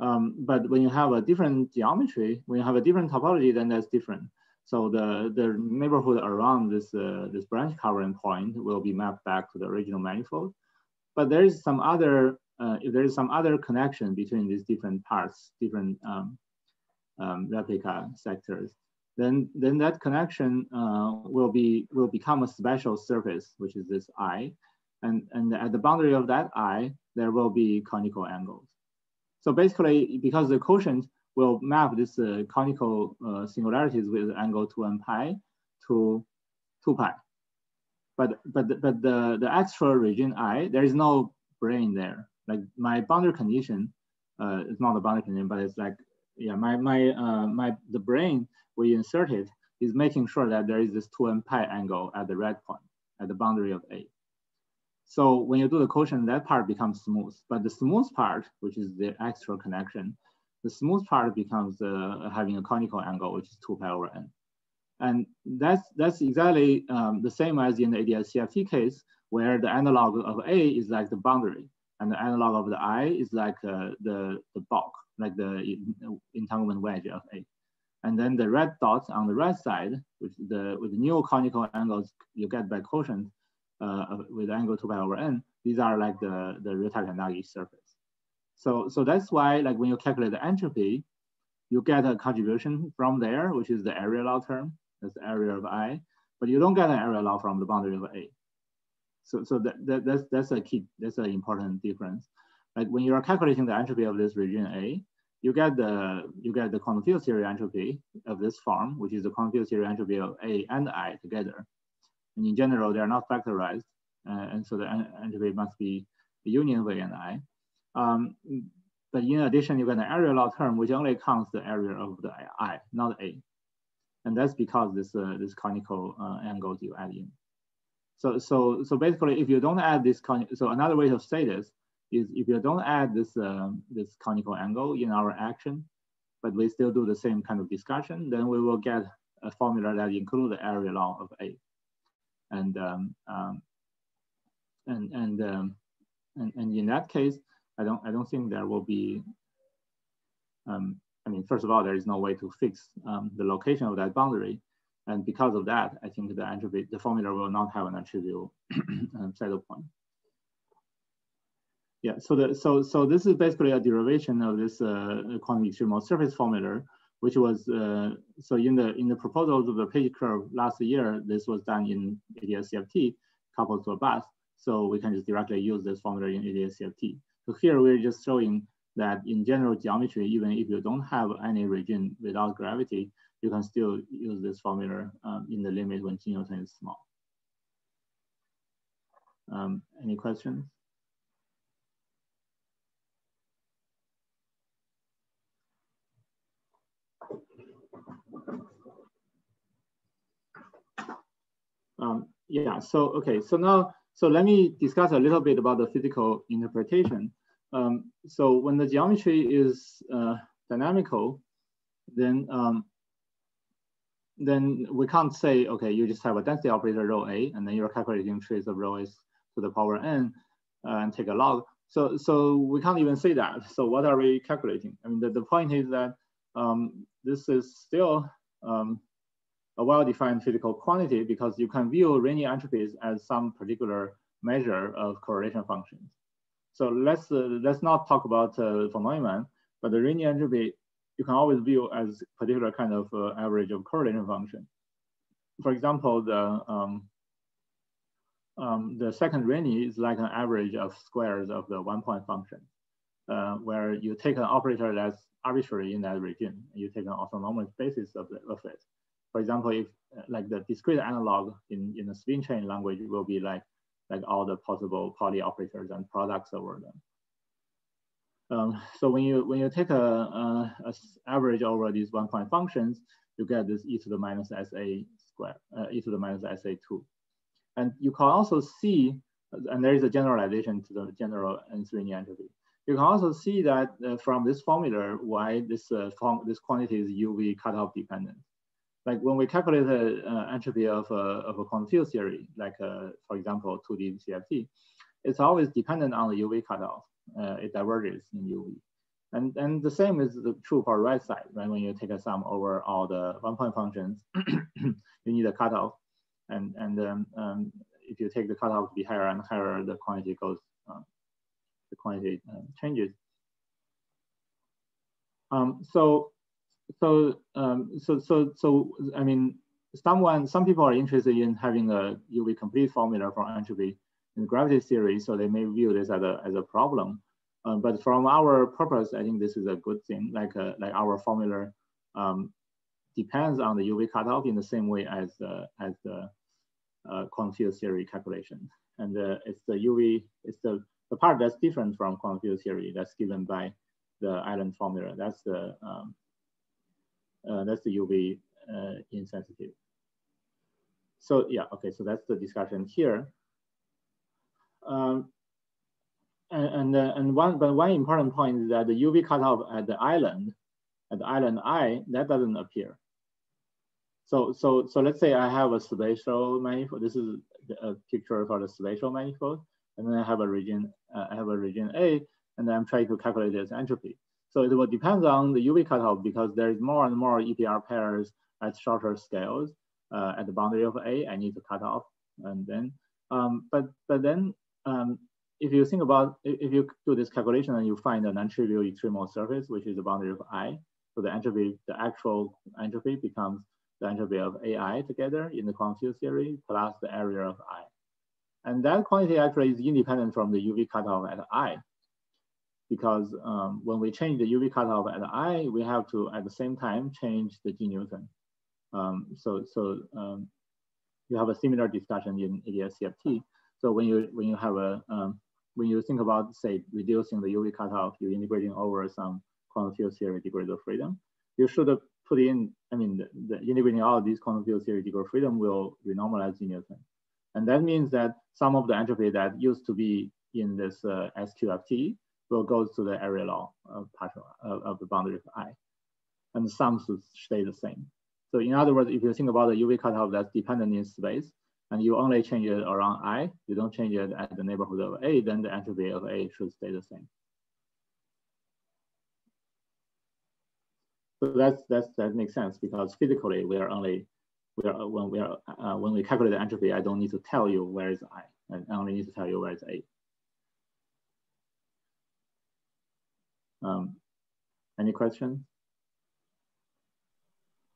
Um, but when you have a different geometry, when you have a different topology, then that's different. So the, the neighborhood around this, uh, this branch covering point will be mapped back to the original manifold. But there is some other uh, if there is some other connection between these different parts, different um, um, replica sectors, then then that connection uh, will be will become a special surface, which is this I, and and at the boundary of that I, there will be conical angles. So basically, because the quotient will map this uh, conical uh, singularities with angle 2n pi to 2 pi. But, but, but the, the extra region I, there is no brane there like my boundary condition, uh, it's not a boundary condition, but it's like, yeah, my, my, uh, my, the brane we inserted is making sure that there is this 2n pi angle at the red point, at the boundary of A. So when you do the quotient, that part becomes smooth, but the smooth part, which is the extra connection, the smooth part becomes uh, having a conical angle, which is 2 pi over n. And that's, that's exactly um, the same as in the ADS CFT case, where the analog of A is like the boundary. And the analog of the I is like uh, the, the bulk, like the entanglement wedge of A. And then the red dots on the right side, which the with the new conical angles you get by quotient uh, with angle 2 pi over n, these are like the, the Ryu-Takayanagi surface. So, so that's why like when you calculate the entropy, you get a contribution from there, which is the area law term, that's the area of I, but you don't get an area law from the boundary of A. So, so that, that, that's, that's a key, that's an important difference. Like when you are calculating the entropy of this region A, you get the you get the quantum field theory entropy of this form, which is the quantum field theory entropy of A and I together. And in general, they are not factorized, uh, and so the entropy must be the union of A and I. Um, but in addition, you get an area law term which only counts the area of the i, not a. And that's because this uh, this conical uh, angles you add in. So so so basically, if you don't add this con so another way to say this is if you don't add this um, this conical angle in our action, but we still do the same kind of discussion, then we will get a formula that includes the area law of A. And um, um, and and, um, and and in that case, I don't I don't think there will be. Um, I mean, first of all, there is no way to fix um, the location of that boundary, and because of that, I think the entropy the formula will not have an attribute um, saddle point. Yeah, so the so so this is basically a derivation of this uh, quantum extreme surface formula, which was uh, so in the in the proposals of the page curve last year, this was done in ADS-CFT coupled to a bus. So we can just directly use this formula in ADS-CFT. So here we're just showing that in general geometry, even if you don't have any region without gravity, you can still use this formula um, in the limit when G is small. Um, any questions? Um, yeah, so, okay, so now, so let me discuss a little bit about the physical interpretation. Um, so when the geometry is uh, dynamical, then um, then we can't say, okay, you just have a density operator rho a, and then you're calculating trace of rho s to the power n uh, and take a log. So, so we can't even say that. So what are we calculating? I mean, the, the point is that um, this is still um, a well-defined physical quantity because you can view Rényi entropies as some particular measure of correlation functions. So let's uh, let's not talk about uh, von Neumann, but the Rényi entropy you can always view as particular kind of uh, average of correlation function. For example, the um, um, the second Rényi is like an average of squares of the one-point function, uh, where you take an operator that's arbitrary in that region, you take an orthonormal basis of, the, of it. For example, if uh, like the discrete analog in, in the spin chain language will be like like all the possible Pauli operators and products over them. Um, so when you when you take a, a, a, average over these one point functions, you get this e to the minus sa square, uh, e to the minus sa2. And you can also see, and there is a generalization to the general N3 entropy. You can also see that uh, from this formula why this uh, form, this quantity is UV cutoff dependent like when we calculate the uh, entropy of a, of a quantum field theory, like uh, for example, 2D CFT, it's always dependent on the UV cutoff. Uh, it diverges in UV. And, and the same is the true for right side, right? When you take a sum over all the one point functions, you need a cutoff. And, and um, um, if you take the cutoff to be higher and higher, the quantity goes, uh, the quantity uh, changes. Um, so so um, so so so I mean, someone some people are interested in having a UV complete formula for entropy in gravity theory, so they may view this as a as a problem. Um, but from our purpose, I think this is a good thing. Like uh, like our formula um, depends on the UV cutoff in the same way as uh, as the uh, quantum field theory calculation. And uh, it's the UV, it's the, the part that's different from quantum field theory that's given by the island formula. That's the um, uh, that's the UV insensitive. So yeah, okay, so that's the discussion here. Um, and and, uh, and one but one important point is that the UV cutoff at the island, at the island I, that doesn't appear. So so so let's say I have a spatial manifold. This is a picture for the spatial manifold, and then I have a region. Uh, I have a region A, and I'm trying to calculate its entropy. So it will depend on the UV cutoff because there's more and more EPR pairs at shorter scales uh, at the boundary of A. I need to cut off, and then, um, but but then um, if you think about if you do this calculation and you find a non-trivial extremal surface, which is the boundary of I, so the entropy, the actual entropy becomes the entropy of AI together in the quantum field theory plus the area of I. And that quantity actually is independent from the UV cutoff at I because um, when we change the UV cutoff at I, we have to at the same time change the G Newton. Um, so so um, you have a similar discussion in ADS CFT. So when you when you have a um, when you think about, say, reducing the UV cutoff, you're integrating over some quantum field theory degrees of freedom, you should put in, I mean, the, the integrating all these quantum field theory degree of freedom will renormalize the Newton. And that means that some of the entropy that used to be in this uh, SQFT will go to the area law of, of the boundary of I. And some should stay the same. So in other words, if you think about the UV cutoff that's dependent in space, and you only change it around I, you don't change it at the neighborhood of A, then the entropy of A should stay the same. So that's, that's, that makes sense because physically we are only, we are, when we are, uh, when we calculate the entropy, I don't need to tell you where is I, I only need to tell you where is A. Um, any questions?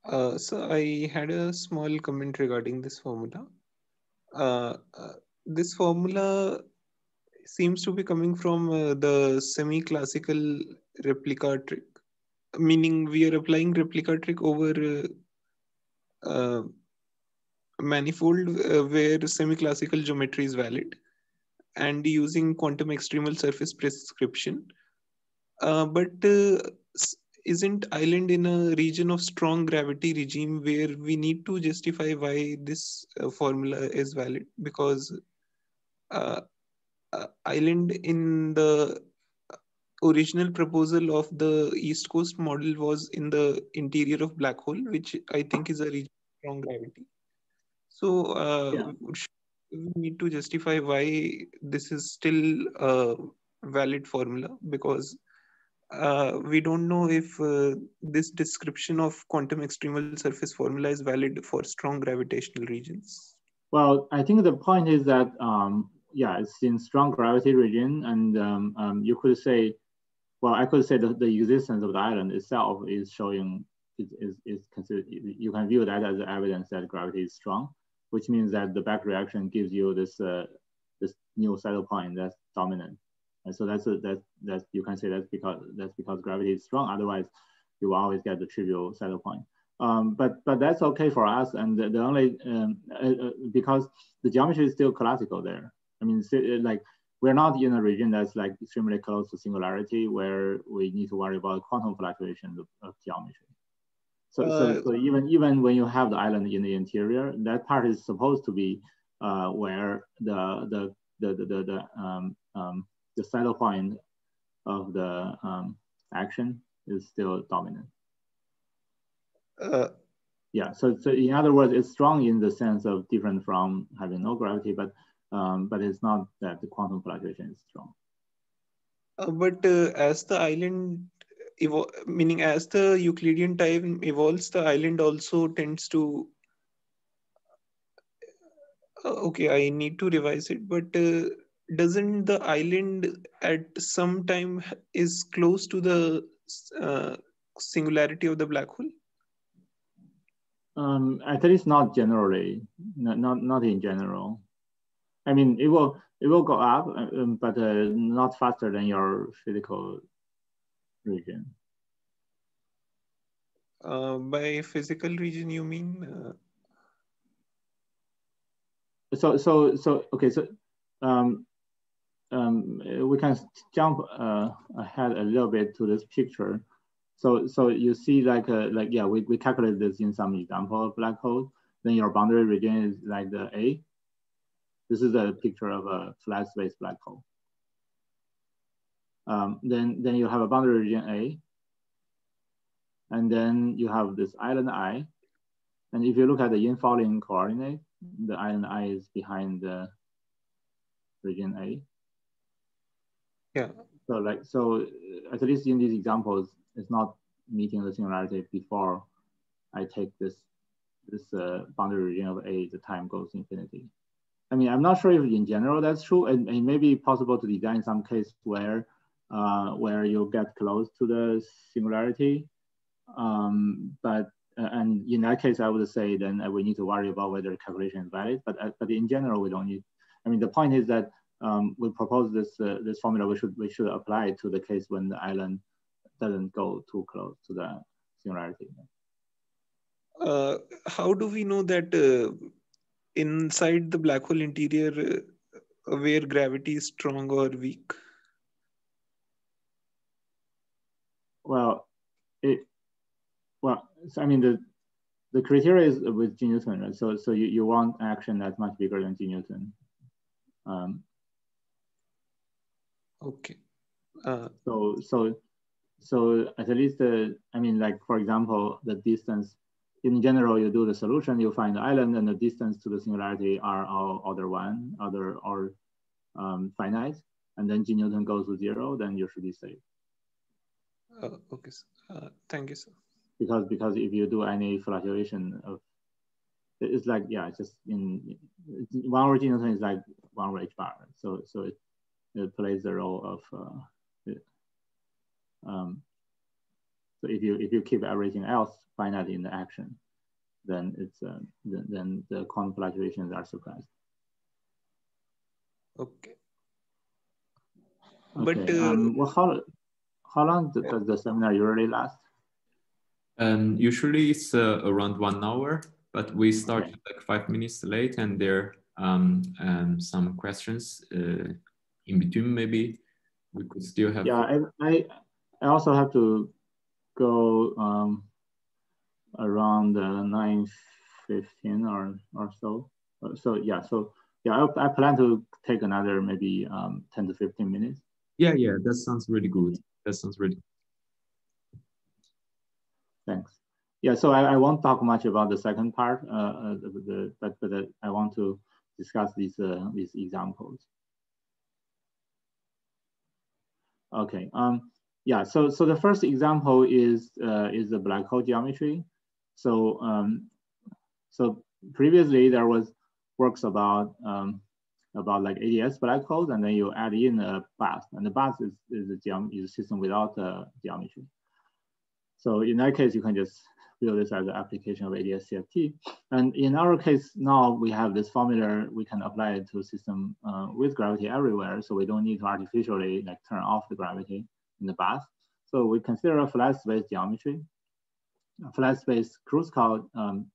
Uh, so I had a small comment regarding this formula. Uh, uh, this formula seems to be coming from uh, the semi-classical replica trick, meaning we are applying replica trick over uh, manifold where semi-classical geometry is valid and using quantum extremal surface prescription. but isn't island in a region of strong gravity regime where we need to justify why this uh, formula is valid because uh, uh, island in the original proposal of the east coast model was in the interior of black hole which i think is a region of strong gravity so uh, yeah. we need to justify why this is still a valid formula because uh, we don't know if uh, this description of quantum extremal surface formula is valid for strong gravitational regions. Well, I think the point is that, um, yeah, it's in strong gravity region, and um, um, you could say, well, I could say that the existence of the island itself is showing, is, is, is considered, you can view that as evidence that gravity is strong, which means that the back reaction gives you this, uh, this new saddle point that's dominant. And so that's a, that's that's you can say that's because that's because gravity is strong. Otherwise, you will always get the trivial saddle point. Um, but but that's okay for us. And the, the only um, uh, uh, because the geometry is still classical there. I mean, uh, like we're not in a region that's like extremely close to singularity where we need to worry about quantum fluctuations of, of geometry. So, uh, so, so, even even when you have the island in the interior, that part is supposed to be uh, where the the the the, the, the um, um, the saddle point of the um, action is still dominant. Uh, yeah, so, so in other words, it's strong in the sense of different from having no gravity, but um, but it's not that the quantum fluctuation is strong. Uh, but uh, as the island evolve, meaning as the Euclidean time evolves, the island also tends to. Uh, okay, I need to revise it, but uh, doesn't the island at some time is close to the uh, singularity of the black hole? Um, at least not generally, not, not, not in general. I mean, it will it will go up, um, but uh, not faster than your physical region. Uh, by physical region, you mean? Uh... So so so okay. So um, um, we can jump uh, ahead a little bit to this picture. So, so you see like, uh, like yeah, we, we calculate this in some example of black hole. Then your boundary region is like the A. This is a picture of a flat space black hole. Um, then, then you have a boundary region A. And then you have this island I. And if you look at the infalling coordinate, the island I is behind the region A. Yeah. So like, so at least in these examples, it's not meeting the singularity before I take this this uh, boundary region of A, the time goes to infinity. I mean, I'm not sure if in general that's true, and it may be possible to design some case where uh, where you get close to the singularity. Um, but uh, and in that case, I would say then we need to worry about whether the calculation is valid. But uh, but in general, we don't need. I mean, the point is that um, we propose this uh, this formula we should we should apply to the case when the island doesn't go too close to the singularity. Uh, how do we know that uh, inside the black hole interior, uh, where gravity is strong or weak? Well, it well, I mean the the criteria is with G Newton, right? So so you, you want action that's much bigger than G Newton. Um, okay. Uh, so so so at least uh, I mean like for example the distance in general you do the solution you find the island and the distance to the singularity are all other one other or um, finite and then G Newton goes to zero then you should be safe. Uh, okay, uh, thank you, sir. Because because if you do any fluctuation of, it's like yeah, it's just in one over G Newton is like one over h bar. So so it, it plays the role of. Uh, it, um, so if you if you keep everything else finite in the action, then it's uh, then, then the quantum fluctuations are suppressed. Okay. okay. But uh, um, well, how how long does the seminar usually last? Um, usually it's uh, around one hour, but we started okay. like five minutes late, and there um, um some questions uh, in between. Maybe we could still have. Yeah, I I, I also have to go um, around uh, nine fifteen or or so. Uh, so yeah, so yeah, I, I plan to take another maybe um, ten to fifteen minutes. Yeah, yeah, that sounds really good that sounds really Thanks. Yeah, so I, I won't talk much about the second part, uh, uh, the, the, but, but I want to discuss these, uh, these examples. Okay, um, yeah, so, so the first example is, uh, is the black hole geometry. So, um, so previously there was works about um, about like ADS black holes, and then you add in a bath, and the bath is, is, a, geom is a system without uh, geometry. So in that case, you can just build this as an application of ADS CFT. And in our case, now we have this formula, we can apply it to system uh, with gravity everywhere. So we don't need to artificially like turn off the gravity in the bath. So we consider a flat space geometry, a flat space Kruskal um,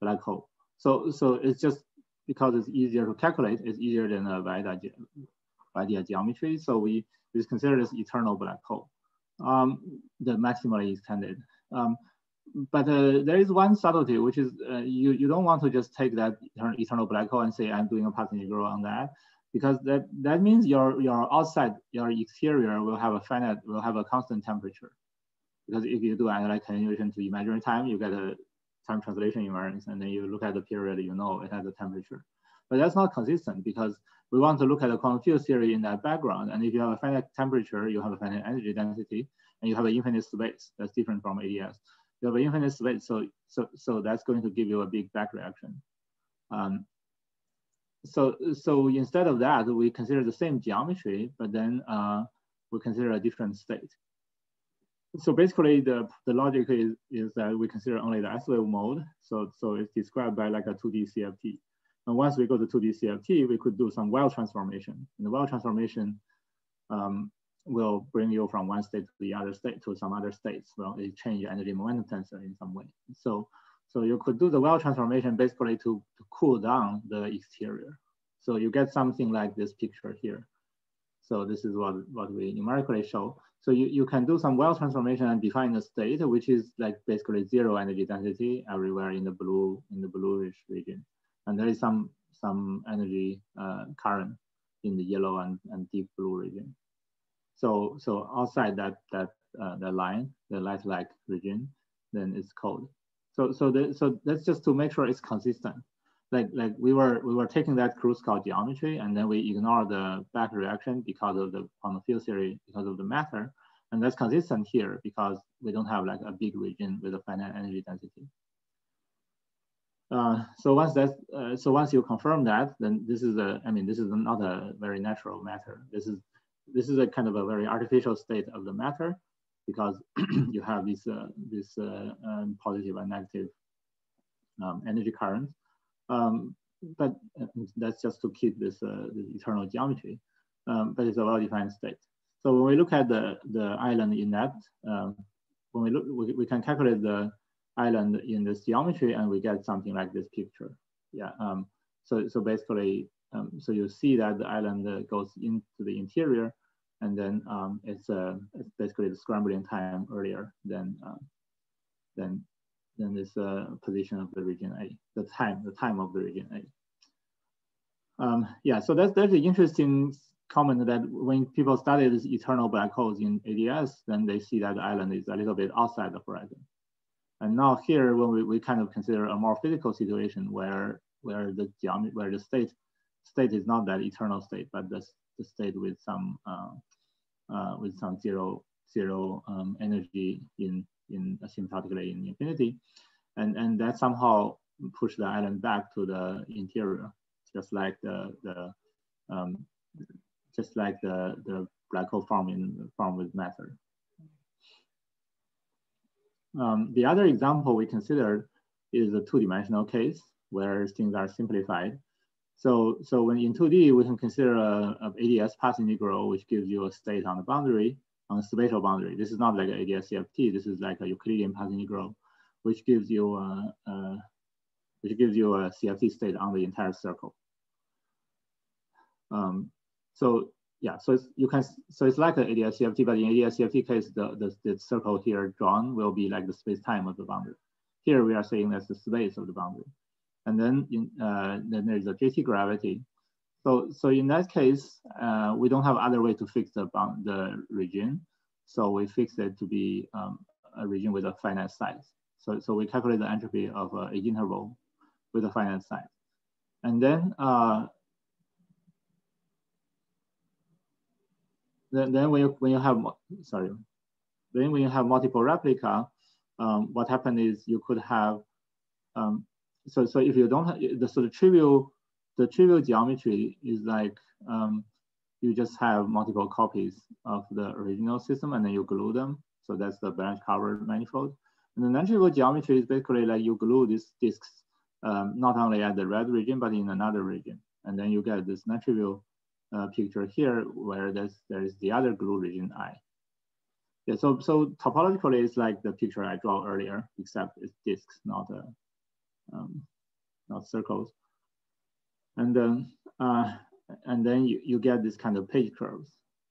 black hole. So, so it's just because it's easier to calculate, it's easier than a Vaidya geometry. So we just consider this eternal black hole, um, the maximally extended. Um, but uh, there is one subtlety, which is uh, you, you don't want to just take that eternal black hole and say, I'm doing a path integral on that, because that, that means your, your outside, your exterior will have a finite, will have a constant temperature. Because if you do analytic continuation to imaginary time, you get a time translation invariance, and then you look at the period, you know it has a temperature. But that's not consistent because we want to look at the quantum field theory in that background. And if you have a finite temperature, you have a finite energy density, and you have an infinite space. That's different from ADS. You have infinite space, so so so that's going to give you a big back reaction. Um, so so instead of that, we consider the same geometry, but then uh, we consider a different state so basically the, the logic is, is that we consider only the wave mode. So, so it's described by like a 2D CFT. And once we go to 2D CFT, we could do some Weyl transformation. And the Weyl transformation um, will bring you from one state to the other state to some other states. Well, it change energy momentum tensor in some way. So, so you could do the Weyl transformation basically to, to cool down the exterior. So you get something like this picture here. So this is what, what we numerically show. So you, you can do some Weyl transformation and define a state, which is like basically zero energy density everywhere in the blue, in the bluish region. And there is some, some energy uh, current in the yellow and, and deep blue region. So, so outside that, that, uh, that line, the light-like region, then it's cold. So, so, the, so that's just to make sure it's consistent like like we were we were taking that Kruskal geometry and then we ignore the back reaction because of the on the field theory because of the matter and that's consistent here because we don't have like a big region with a finite energy density. Uh, so once that uh, so once you confirm that then this is a I mean this is not a very natural matter this is this is a kind of a very artificial state of the matter because you have this uh, this uh, um, positive and negative um, energy currents um, but uh, that's just to keep this, uh, this eternal geometry. Um, but it's a well-defined state. So when we look at the, the island in that, um, when we look, we, we, can calculate the island in this geometry and we get something like this picture. Yeah. Um, so, so basically, um, so you see that the island uh, goes into the interior, and then um, it's, uh, it's basically the scrambling time earlier than uh, than than this uh, position of the region A, the time the time of the region A. Um, yeah, so that's that's an interesting comment that when people study these eternal black holes in ADS, then they see that the island is a little bit outside the horizon. And now here, when we, we kind of consider a more physical situation where where the geometry, where the state state is not that eternal state, but the, the state with some uh, uh, with some zero zero um, energy in in asymptotically in infinity, and and that somehow push the island back to the interior, just like the the um, just like the the black hole form in form with matter. Um, the other example we considered is a two-dimensional case where things are simplified. So, so when in 2D, we can consider a, a ADS path integral, which gives you a state on the boundary, on the spatial boundary. This is not like an ADS CFT. This is like a Euclidean path integral, which gives you a, a which gives you a CFT state on the entire circle. Um, so yeah, so it's, you can, so it's like an ADS CFT, but in ADS CFT case, the, the, the circle here drawn will be like the space-time of the boundary. Here we are saying that's the space of the boundary. And then, in, uh, then there's a JT gravity. So, so in that case, uh, we don't have other way to fix the, bound, the region. So we fix it to be um, a region with a finite size. So, so we calculate the entropy of uh, a interval with a finite size. And then uh, then, then when you when you have sorry, then when you have multiple replica, um, what happened is you could have um, so so if you don't have the sort of trivial the trivial geometry is like um, you just have multiple copies of the original system and then you glue them. So that's the branch cover manifold. And the non-trivial geometry is basically like you glue these disks um, not only at the red region, but in another region. And then you get this non-trivial uh, picture here where there's, there is the other glue region I. Yeah, so, so topologically it's like the picture I draw earlier, except it's disks, not, a, um, not circles. And then, uh, and then you, you get this kind of page curves.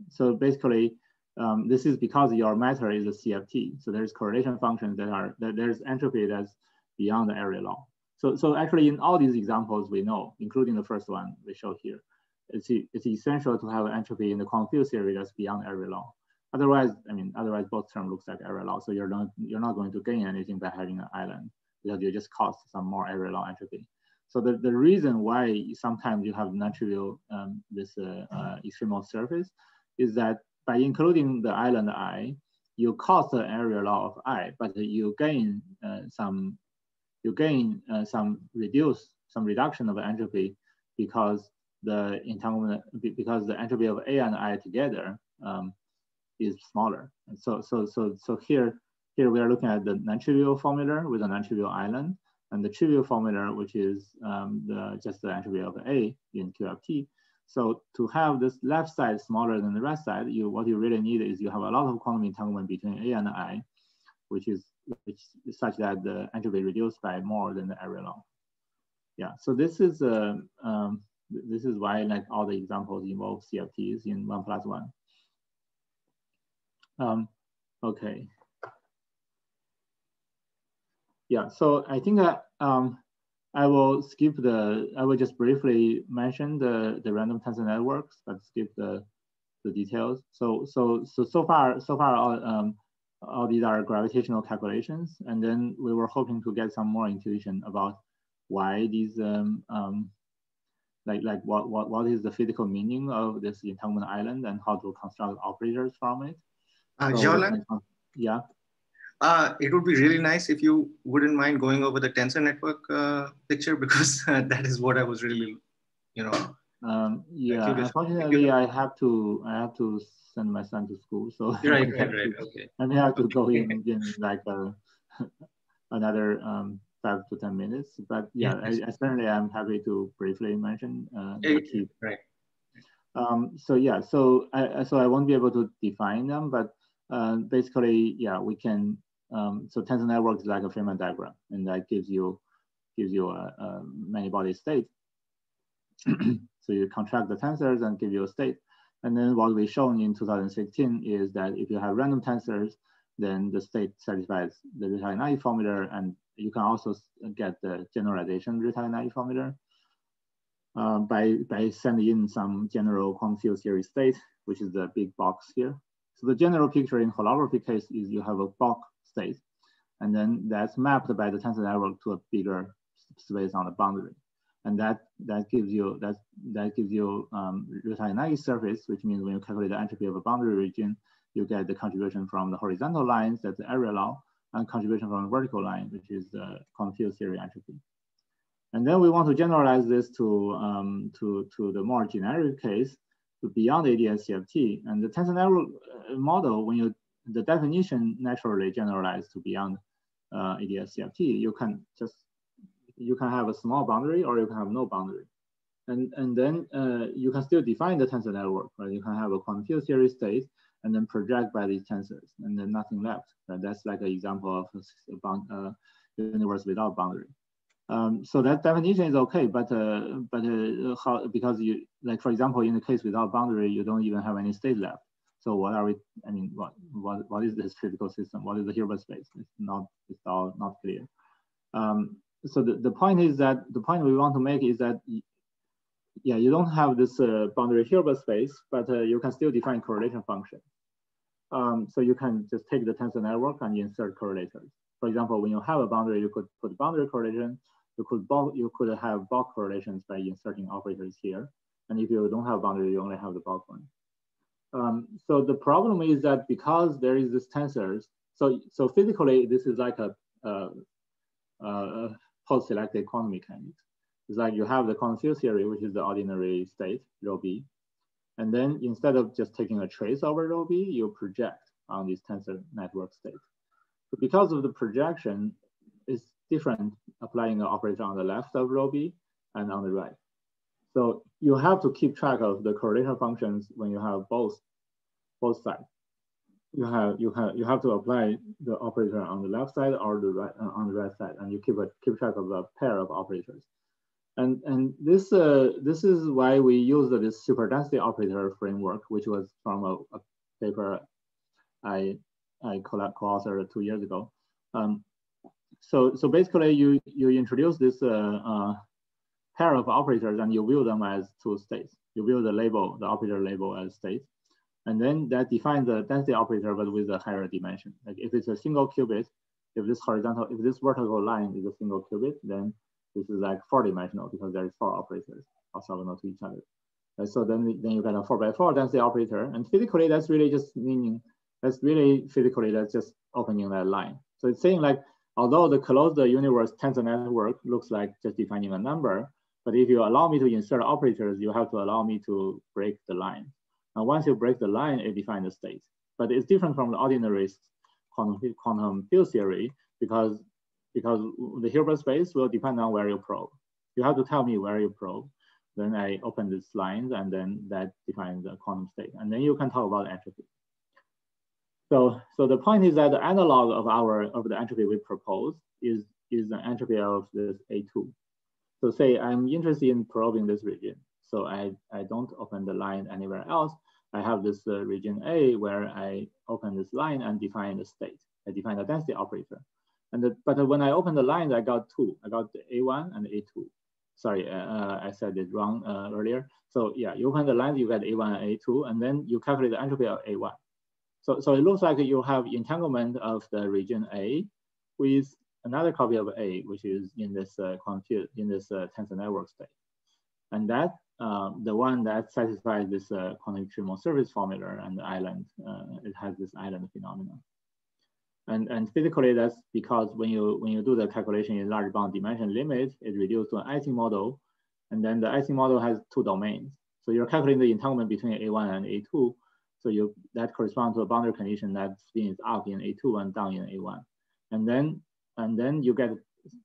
So basically, um, this is because your matter is a CFT. So there's correlation functions that are, that there's entropy that's beyond the area law. So, so actually in all these examples we know, including the first one we show here, it's, it's essential to have entropy in the quantum field theory that's beyond area law. Otherwise, I mean, otherwise both term looks like area law. So you're not, you're not going to gain anything by having an island because you just cost some more area law entropy. So the, the reason why sometimes you have non-trivial um, this uh, uh, extremal surface is that by including the island i, you cost the area law of i, but you gain uh, some you gain uh, some reduce some reduction of entropy because the entanglement because the entropy of a and i together um, is smaller. And so so so so here here we are looking at the non-trivial formula with a non-trivial island and the trivial formula, which is um, the, just the entropy of A in QFT. So to have this left side smaller than the right side, you what you really need is you have a lot of quantum entanglement between A and I, which is which is such that the entropy reduced by more than the area law. Yeah, so this is uh, um, this is why like all the examples involve CFTs in one plus one. Um, okay yeah, so I think uh, um, I will skip the, I will just briefly mention the, the random tensor networks, but skip the, the details. So, so, so, so far, so far, all, um, all these are gravitational calculations. And then we were hoping to get some more intuition about why these, um, um, like, like what, what, what is the physical meaning of this entanglement island and how to construct operators from it. Uh, so, yeah. Uh, it would be really nice if you wouldn't mind going over the tensor network uh, picture because uh, that is what I was really, you know. Um, yeah, unfortunately, I have to I have to send my son to school, so right, right, right, okay. I may have to go in in like a, uh, another um, five to ten minutes. But yeah, I, I certainly am happy to briefly mention uh, key. Right. Um, so yeah, so I so I won't be able to define them, but uh, basically, yeah, we can um, so tensor network is like a Feynman diagram, and that gives you gives you a, a many body state. So you contract the tensors and give you a state. And then what we shown in 2016 is that if you have random tensors, then the state satisfies the Ricciardi formula, and you can also get the generalization Ricciardi formula uh, by, by sending in some general quantum field theory state, which is the big box here. So the general picture in holography case is you have a bulk state, and then that's mapped by the tensor network to a bigger space on the boundary. And that, that gives you that, that gives you um, surface, which means when you calculate the entropy of a boundary region, you get the contribution from the horizontal lines, that's the area law, and contribution from the vertical line, which is the field theory entropy. And then we want to generalize this to, um, to, to the more generic case, to beyond ADS-CFT. And the tensor network uh, model, when you, the definition naturally generalized to beyond uh, ADS-CFT, you can just, you can have a small boundary or you can have no boundary. And, and then uh, you can still define the tensor network, right? You can have a quantum field theory state and then project by these tensors, and then nothing left. Right? That's like an example of a bound, uh, universe without boundary. Um, so that definition is okay, but uh, but uh, how because you like for example in the case without boundary, you don't even have any state left. So what are we? I mean, what what what is this physical system? What is the Hilbert space? It's not it's all not clear. Um, so the, the point is that the point we want to make is that yeah, you don't have this uh, boundary Hilbert space, but uh, you can still define correlation function. Um, so you can just take the tensor network and insert correlators. For example, when you have a boundary, you could put boundary correlation. You could you could have bulk correlations by inserting operators here. And if you don't have boundary, you only have the bulk one. Um, so the problem is that because there is this tensors, so so physically this is like a, post-selected quantum mechanics. It's like you have the quantum field theory, which is the ordinary state, rho b. And then instead of just taking a trace over rho b, you project on this tensor network state. But because of the projection, it's different applying the operator on the left of rho b and on the right. So you have to keep track of the correlation functions when you have both, both sides. You have you have you have to apply the operator on the left side or the right uh, on the right side, and you keep a keep track of a pair of operators. And, and this, uh, this is why we use this superdensity operator framework, which was from a, a paper I, I co-authored two years ago. Um, so, so basically you, you introduce this uh, uh, pair of operators and you view them as two states. You view the label, the operator label as states. And then that defines the density operator, but with a higher dimension. Like if it's a single qubit, if this horizontal, if this vertical line is a single qubit, then this is like four dimensional because there is four operators orthogonal to each other. And so then, then you get a four by four density operator. And physically, that's really just meaning, that's really physically, that's just opening that line. So it's saying like, although the closed universe tensor network looks like just defining a number, but if you allow me to insert operators, you have to allow me to break the line. And once you break the line, it defines the state. But it's different from the ordinary quantum, quantum field theory because because the Hilbert space will depend on where you probe. You have to tell me where you probe. Then I open these lines and then that defines the quantum state. And then you can talk about entropy. So, so the point is that the analog of our of the entropy we propose is, is the entropy of this A2. So say I'm interested in probing this region. So I, I don't open the line anywhere else. I have this uh, region A where I open this line and define the state. I define the density operator. And the, but when I open the lines, I got two. I got A1 and A2. Sorry, uh, uh, I said it wrong uh, earlier. So yeah, you open the lines, you get A1 and A2, and then you calculate the entropy of A1. So, so it looks like you have entanglement of the region A with another copy of A, which is in this uh, compute, in this uh, tensor network state. And that, um, the one that satisfies this uh, quantum extremal surface formula and the island, uh, it has this island phenomenon. And, and physically, that's because when you when you do the calculation in large bond dimension limit, it reduces to an Ising model. And then the Ising model has two domains. So you're calculating the entanglement between A1 and A2. So you that corresponds to a boundary condition that spins up in A2 and down in A1. And then and then you get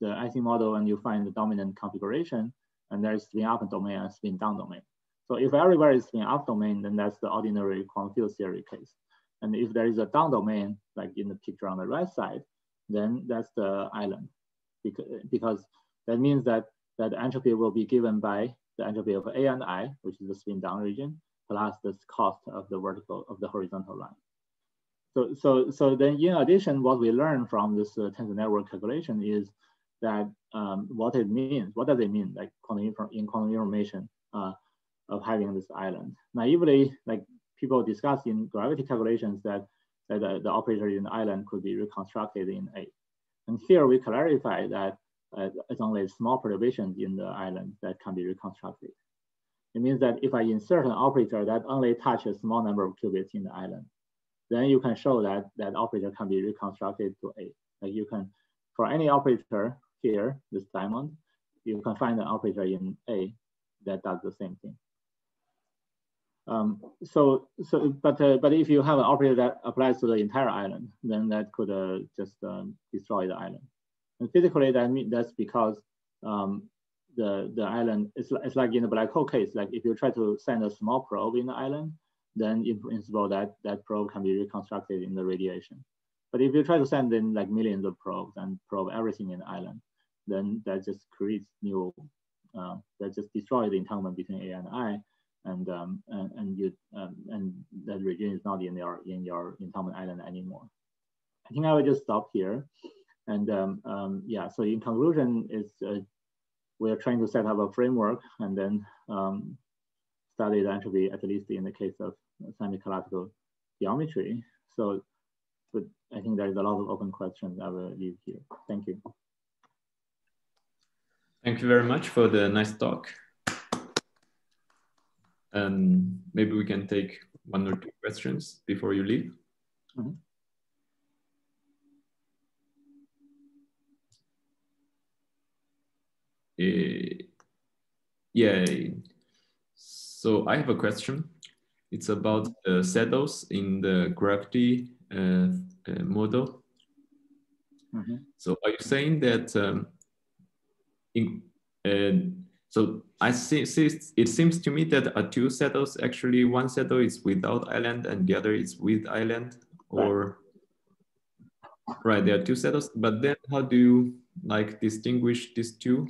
the Ising model and you find the dominant configuration, and there's spin up domain and spin down domain. So if everywhere is spin up domain, then that's the ordinary quantum field theory case. And if there is a down domain, like in the picture on the right side, then that's the island. Because, that means that, that entropy will be given by the entropy of A and I, which is the spin down region, plus the cost of the vertical of the horizontal line. So, so, so then in addition, what we learned from this uh, tensor network calculation is that um, what it means, what does it mean, like quantum in quantum information uh, of having this island. Naively, like people discuss in gravity calculations that, that the, the operator in the island could be reconstructed in A. And here we clarify that uh, it's only small perturbations in the island that can be reconstructed. It means that if I insert an operator that only touches a small number of qubits in the island, then you can show that that operator can be reconstructed to A. Like you can, for any operator here, this diamond, you can find an operator in A that does the same thing. Um, so, so, but uh, but if you have an operator that applies to the entire island, then that could uh, just um, destroy the island. And physically, that mean that's because um, the the island it's, it's like in the black hole case. Like if you try to send a small probe in the island, then in principle that that probe can be reconstructed in the radiation. But if you try to send in like millions of probes and probe everything in the island, then that just creates new, uh, that just destroys the entanglement between A and I, and um, and, and you um, and that region is not in your in your entanglement island anymore. I think I will just stop here, and um, um, yeah. So in conclusion, is uh, we are trying to set up a framework and then um, study the entropy at least in the case of semi-classical geometry. So, but I think there is a lot of open questions I will leave here. Thank you. Thank you very much for the nice talk. Um, maybe we can take one or two questions before you leave. Mm -hmm. uh, yeah, so I have a question. It's about the shadows in the gravity uh, uh, model. Mm -hmm. So are you saying that um, in, uh, so I see, see, it seems to me that are two saddles actually one saddle is without island and the other is with island or right, right there are two saddles but then how do you like distinguish these two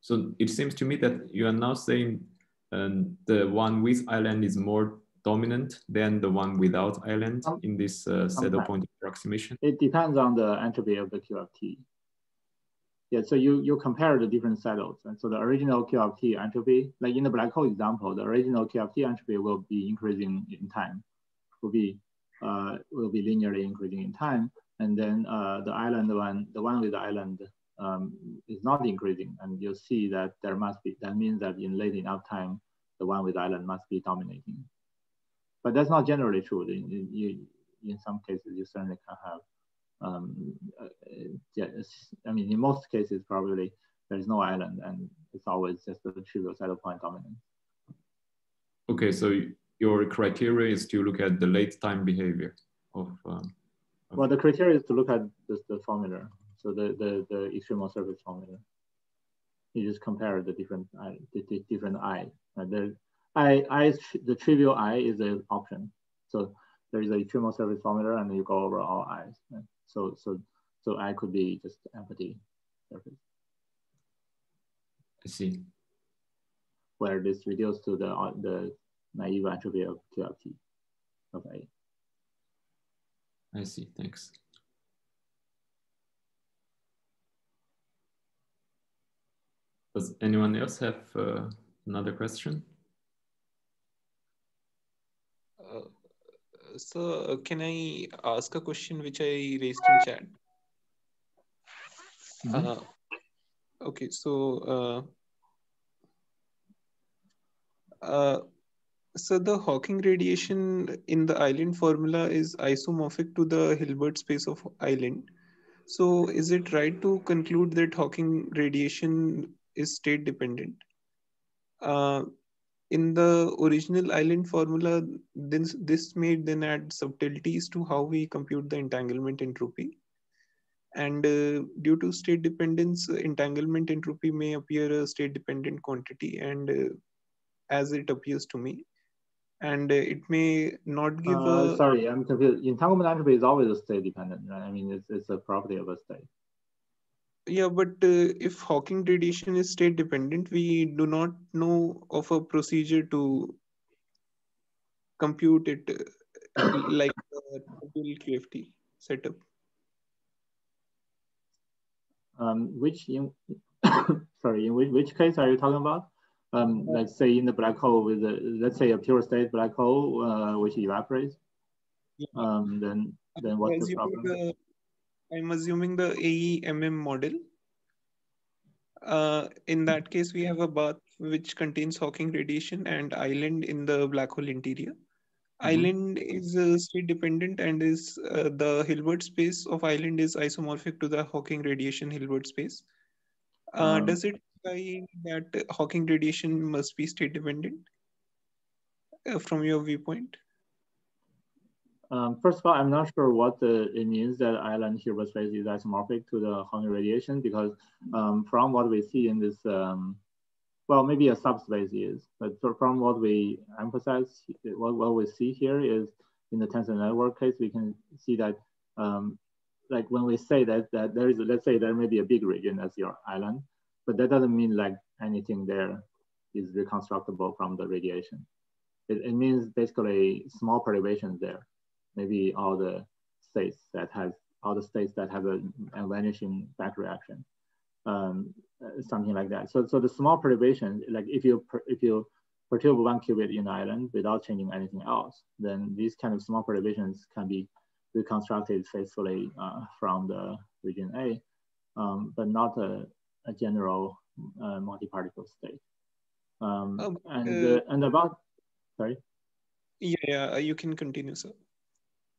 so it seems to me that you are now saying um, the one with island is more dominant than the one without island in this uh, saddle point approximation? It depends on the entropy of the QFT. Yeah, so you, you compare the different saddles. And so the original QFT entropy, like in the black hole example, the original QFT entropy will be increasing in time, will be, uh, will be linearly increasing in time. And then uh, the island one, the one with the island um, is not increasing. And you'll see that there must be, that means that in late enough time, the one with island must be dominating. But that's not generally true. In, in, in some cases, you certainly can have, um, uh, yeah, I mean, in most cases, probably there is no island and it's always just a trivial saddle point dominance. Okay, so your criteria is to look at the late time behavior of, um, of well, the criteria is to look at just the formula. So the, the, the extremal surface formula. You just compare the different I, the, the different I. Uh, the I, I, the trivial I is an option. So there is a extremal surface formula and you go over all I's. So, so, so I could be just empty surface. I see. Where this reduces to the, uh, the naive entropy of QFT of A. I see, thanks. Does anyone else have uh, another question? So can I ask a question which I raised in chat? Mm -hmm. uh, okay, so uh, uh, so the Hawking radiation in the island formula is isomorphic to the Hilbert space of island. So is it right to conclude that Hawking radiation is state dependent. Uh, in the original island formula, this, this made then add subtleties to how we compute the entanglement entropy. And uh, due to state dependence, entanglement entropy may appear a state dependent quantity and uh, as it appears to me. And uh, it may not give uh, a... Sorry, I'm confused. Entanglement entropy is always a state dependent, right? I mean, it's, it's a property of a state. Yeah, but uh, if Hawking radiation is state dependent, we do not know of a procedure to compute it uh, like a typical QFT setup. Um, which in, sorry, in which, which case are you talking about? Um, like say in the black hole with a, let's say a pure state black hole uh, which evaporates. Um, then then what's the problem? I'm assuming the AEMM model. Uh, in that case, we have a bath which contains Hawking radiation and island in the black hole interior. Mm-hmm. Island is uh, state dependent and is uh, the Hilbert space of island is isomorphic to the Hawking radiation Hilbert space. Uh, um, does it imply that Hawking radiation must be state dependent uh, from your viewpoint? Um, first of all, I'm not sure what the, it means that island Hilbert space is isomorphic to the Hawking radiation because um, from what we see in this, um, well, maybe a subspace is, but from what we emphasize, what, what we see here is in the tensor network case, we can see that um, like when we say that, that there is, let's say there may be a big region as your island, but that doesn't mean like anything there is reconstructable from the radiation. It, it means basically small perturbations there maybe all the states that has all the states that have a, a vanishing back reaction, um, something like that. So, so the small perturbation, like if you if you perturb one qubit in island without changing anything else, then these kind of small perturbations can be reconstructed faithfully uh, from the region A, um, but not a, a general uh, multi-particle state. Um, oh, and uh, and about, sorry. Yeah, yeah, you can continue, sir.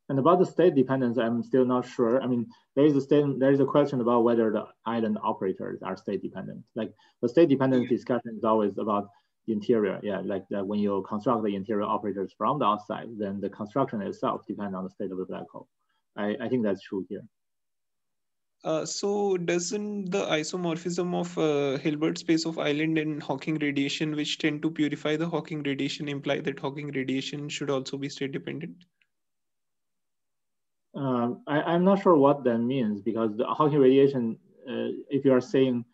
And about the state dependence, I'm still not sure. I mean, there is a state, there is a question about whether the island operators are state dependent. Like the state dependent discussion is always about the interior. Yeah, like that when you construct the interior operators from the outside, then the construction itself depends on the state of the black hole. I, I think that's true here. Uh, so doesn't the isomorphism of uh, Hilbert space of island and Hawking radiation, which tend to purify the Hawking radiation, imply that Hawking radiation should also be state dependent? Um, I, am not sure what that means because the Hawking radiation, uh, if you are saying,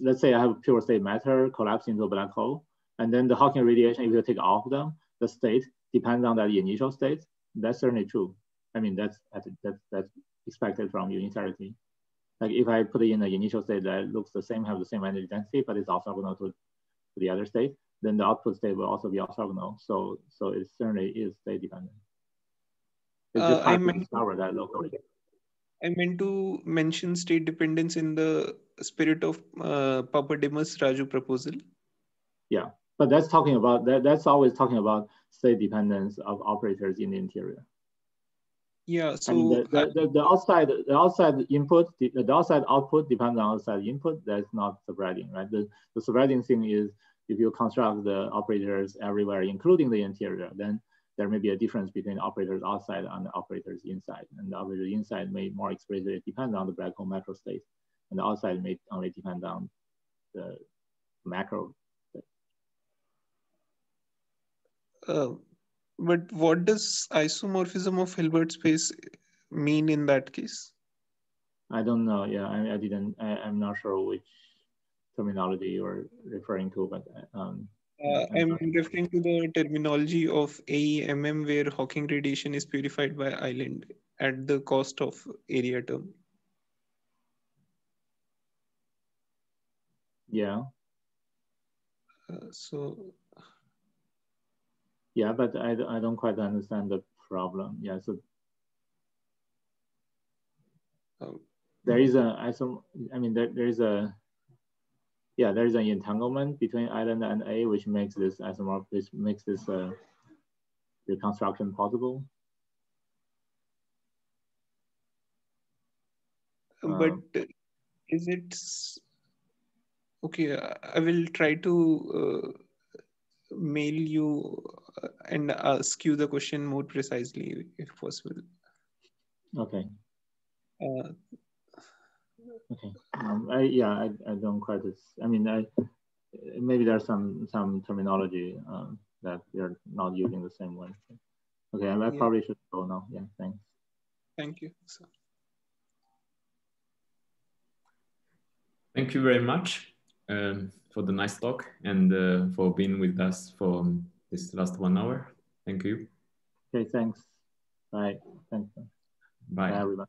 let's say I have pure state matter collapse into a black hole, and then the Hawking radiation, if you take off them, the state depends on that initial state. That's certainly true. I mean, that's that's that's expected from unitarity. Like if I put in the initial state that looks the same, have the same energy density, but it's orthogonal to, to the other state, then the output state will also be orthogonal. So so it certainly is state dependent. Uh, I meant that locally. I meant to mention state dependence in the spirit of uh, Papadodimas Raju proposal. Yeah, but that's talking about that. That's always talking about state dependence of operators in the interior. Yeah. So I mean, the, the, the, the, outside the outside input the, the outside output depends on outside input. That's not the spreading, right? The the spreading thing is if you construct the operators everywhere, including the interior, then there may be a difference between operators outside and the operators inside. And the operators inside may more explicitly depend on the black hole macro state, and the outside may only depend on the macro state. Uh, but what does isomorphism of Hilbert space mean in that case? I don't know. Yeah, I, I didn't. I, am not sure which terminology you're referring to, but um, uh, I'm referring to the terminology of AEMM where Hawking radiation is purified by island at the cost of area term. Yeah. Uh, so. Yeah, but I, I don't quite understand the problem. Yeah, so. Um, there is a, I mean, there, there is a yeah, there is an entanglement between island and A, which makes this isomorph, which makes this uh, reconstruction possible. But um, is it okay? I will try to uh, mail you uh, and ask you the question more precisely if possible. Okay. Uh, Okay. Um, I, yeah, I, I don't quite. I mean, I, maybe there's some some terminology um, that they're not using the same way. Okay, I, I yeah. probably should go now. Yeah, thanks. Thank you. So. Thank you very much um, for the nice talk and uh, for being with us for this last one hour. Thank you. Okay, thanks. Bye. Thanks. Bye. Bye everyone.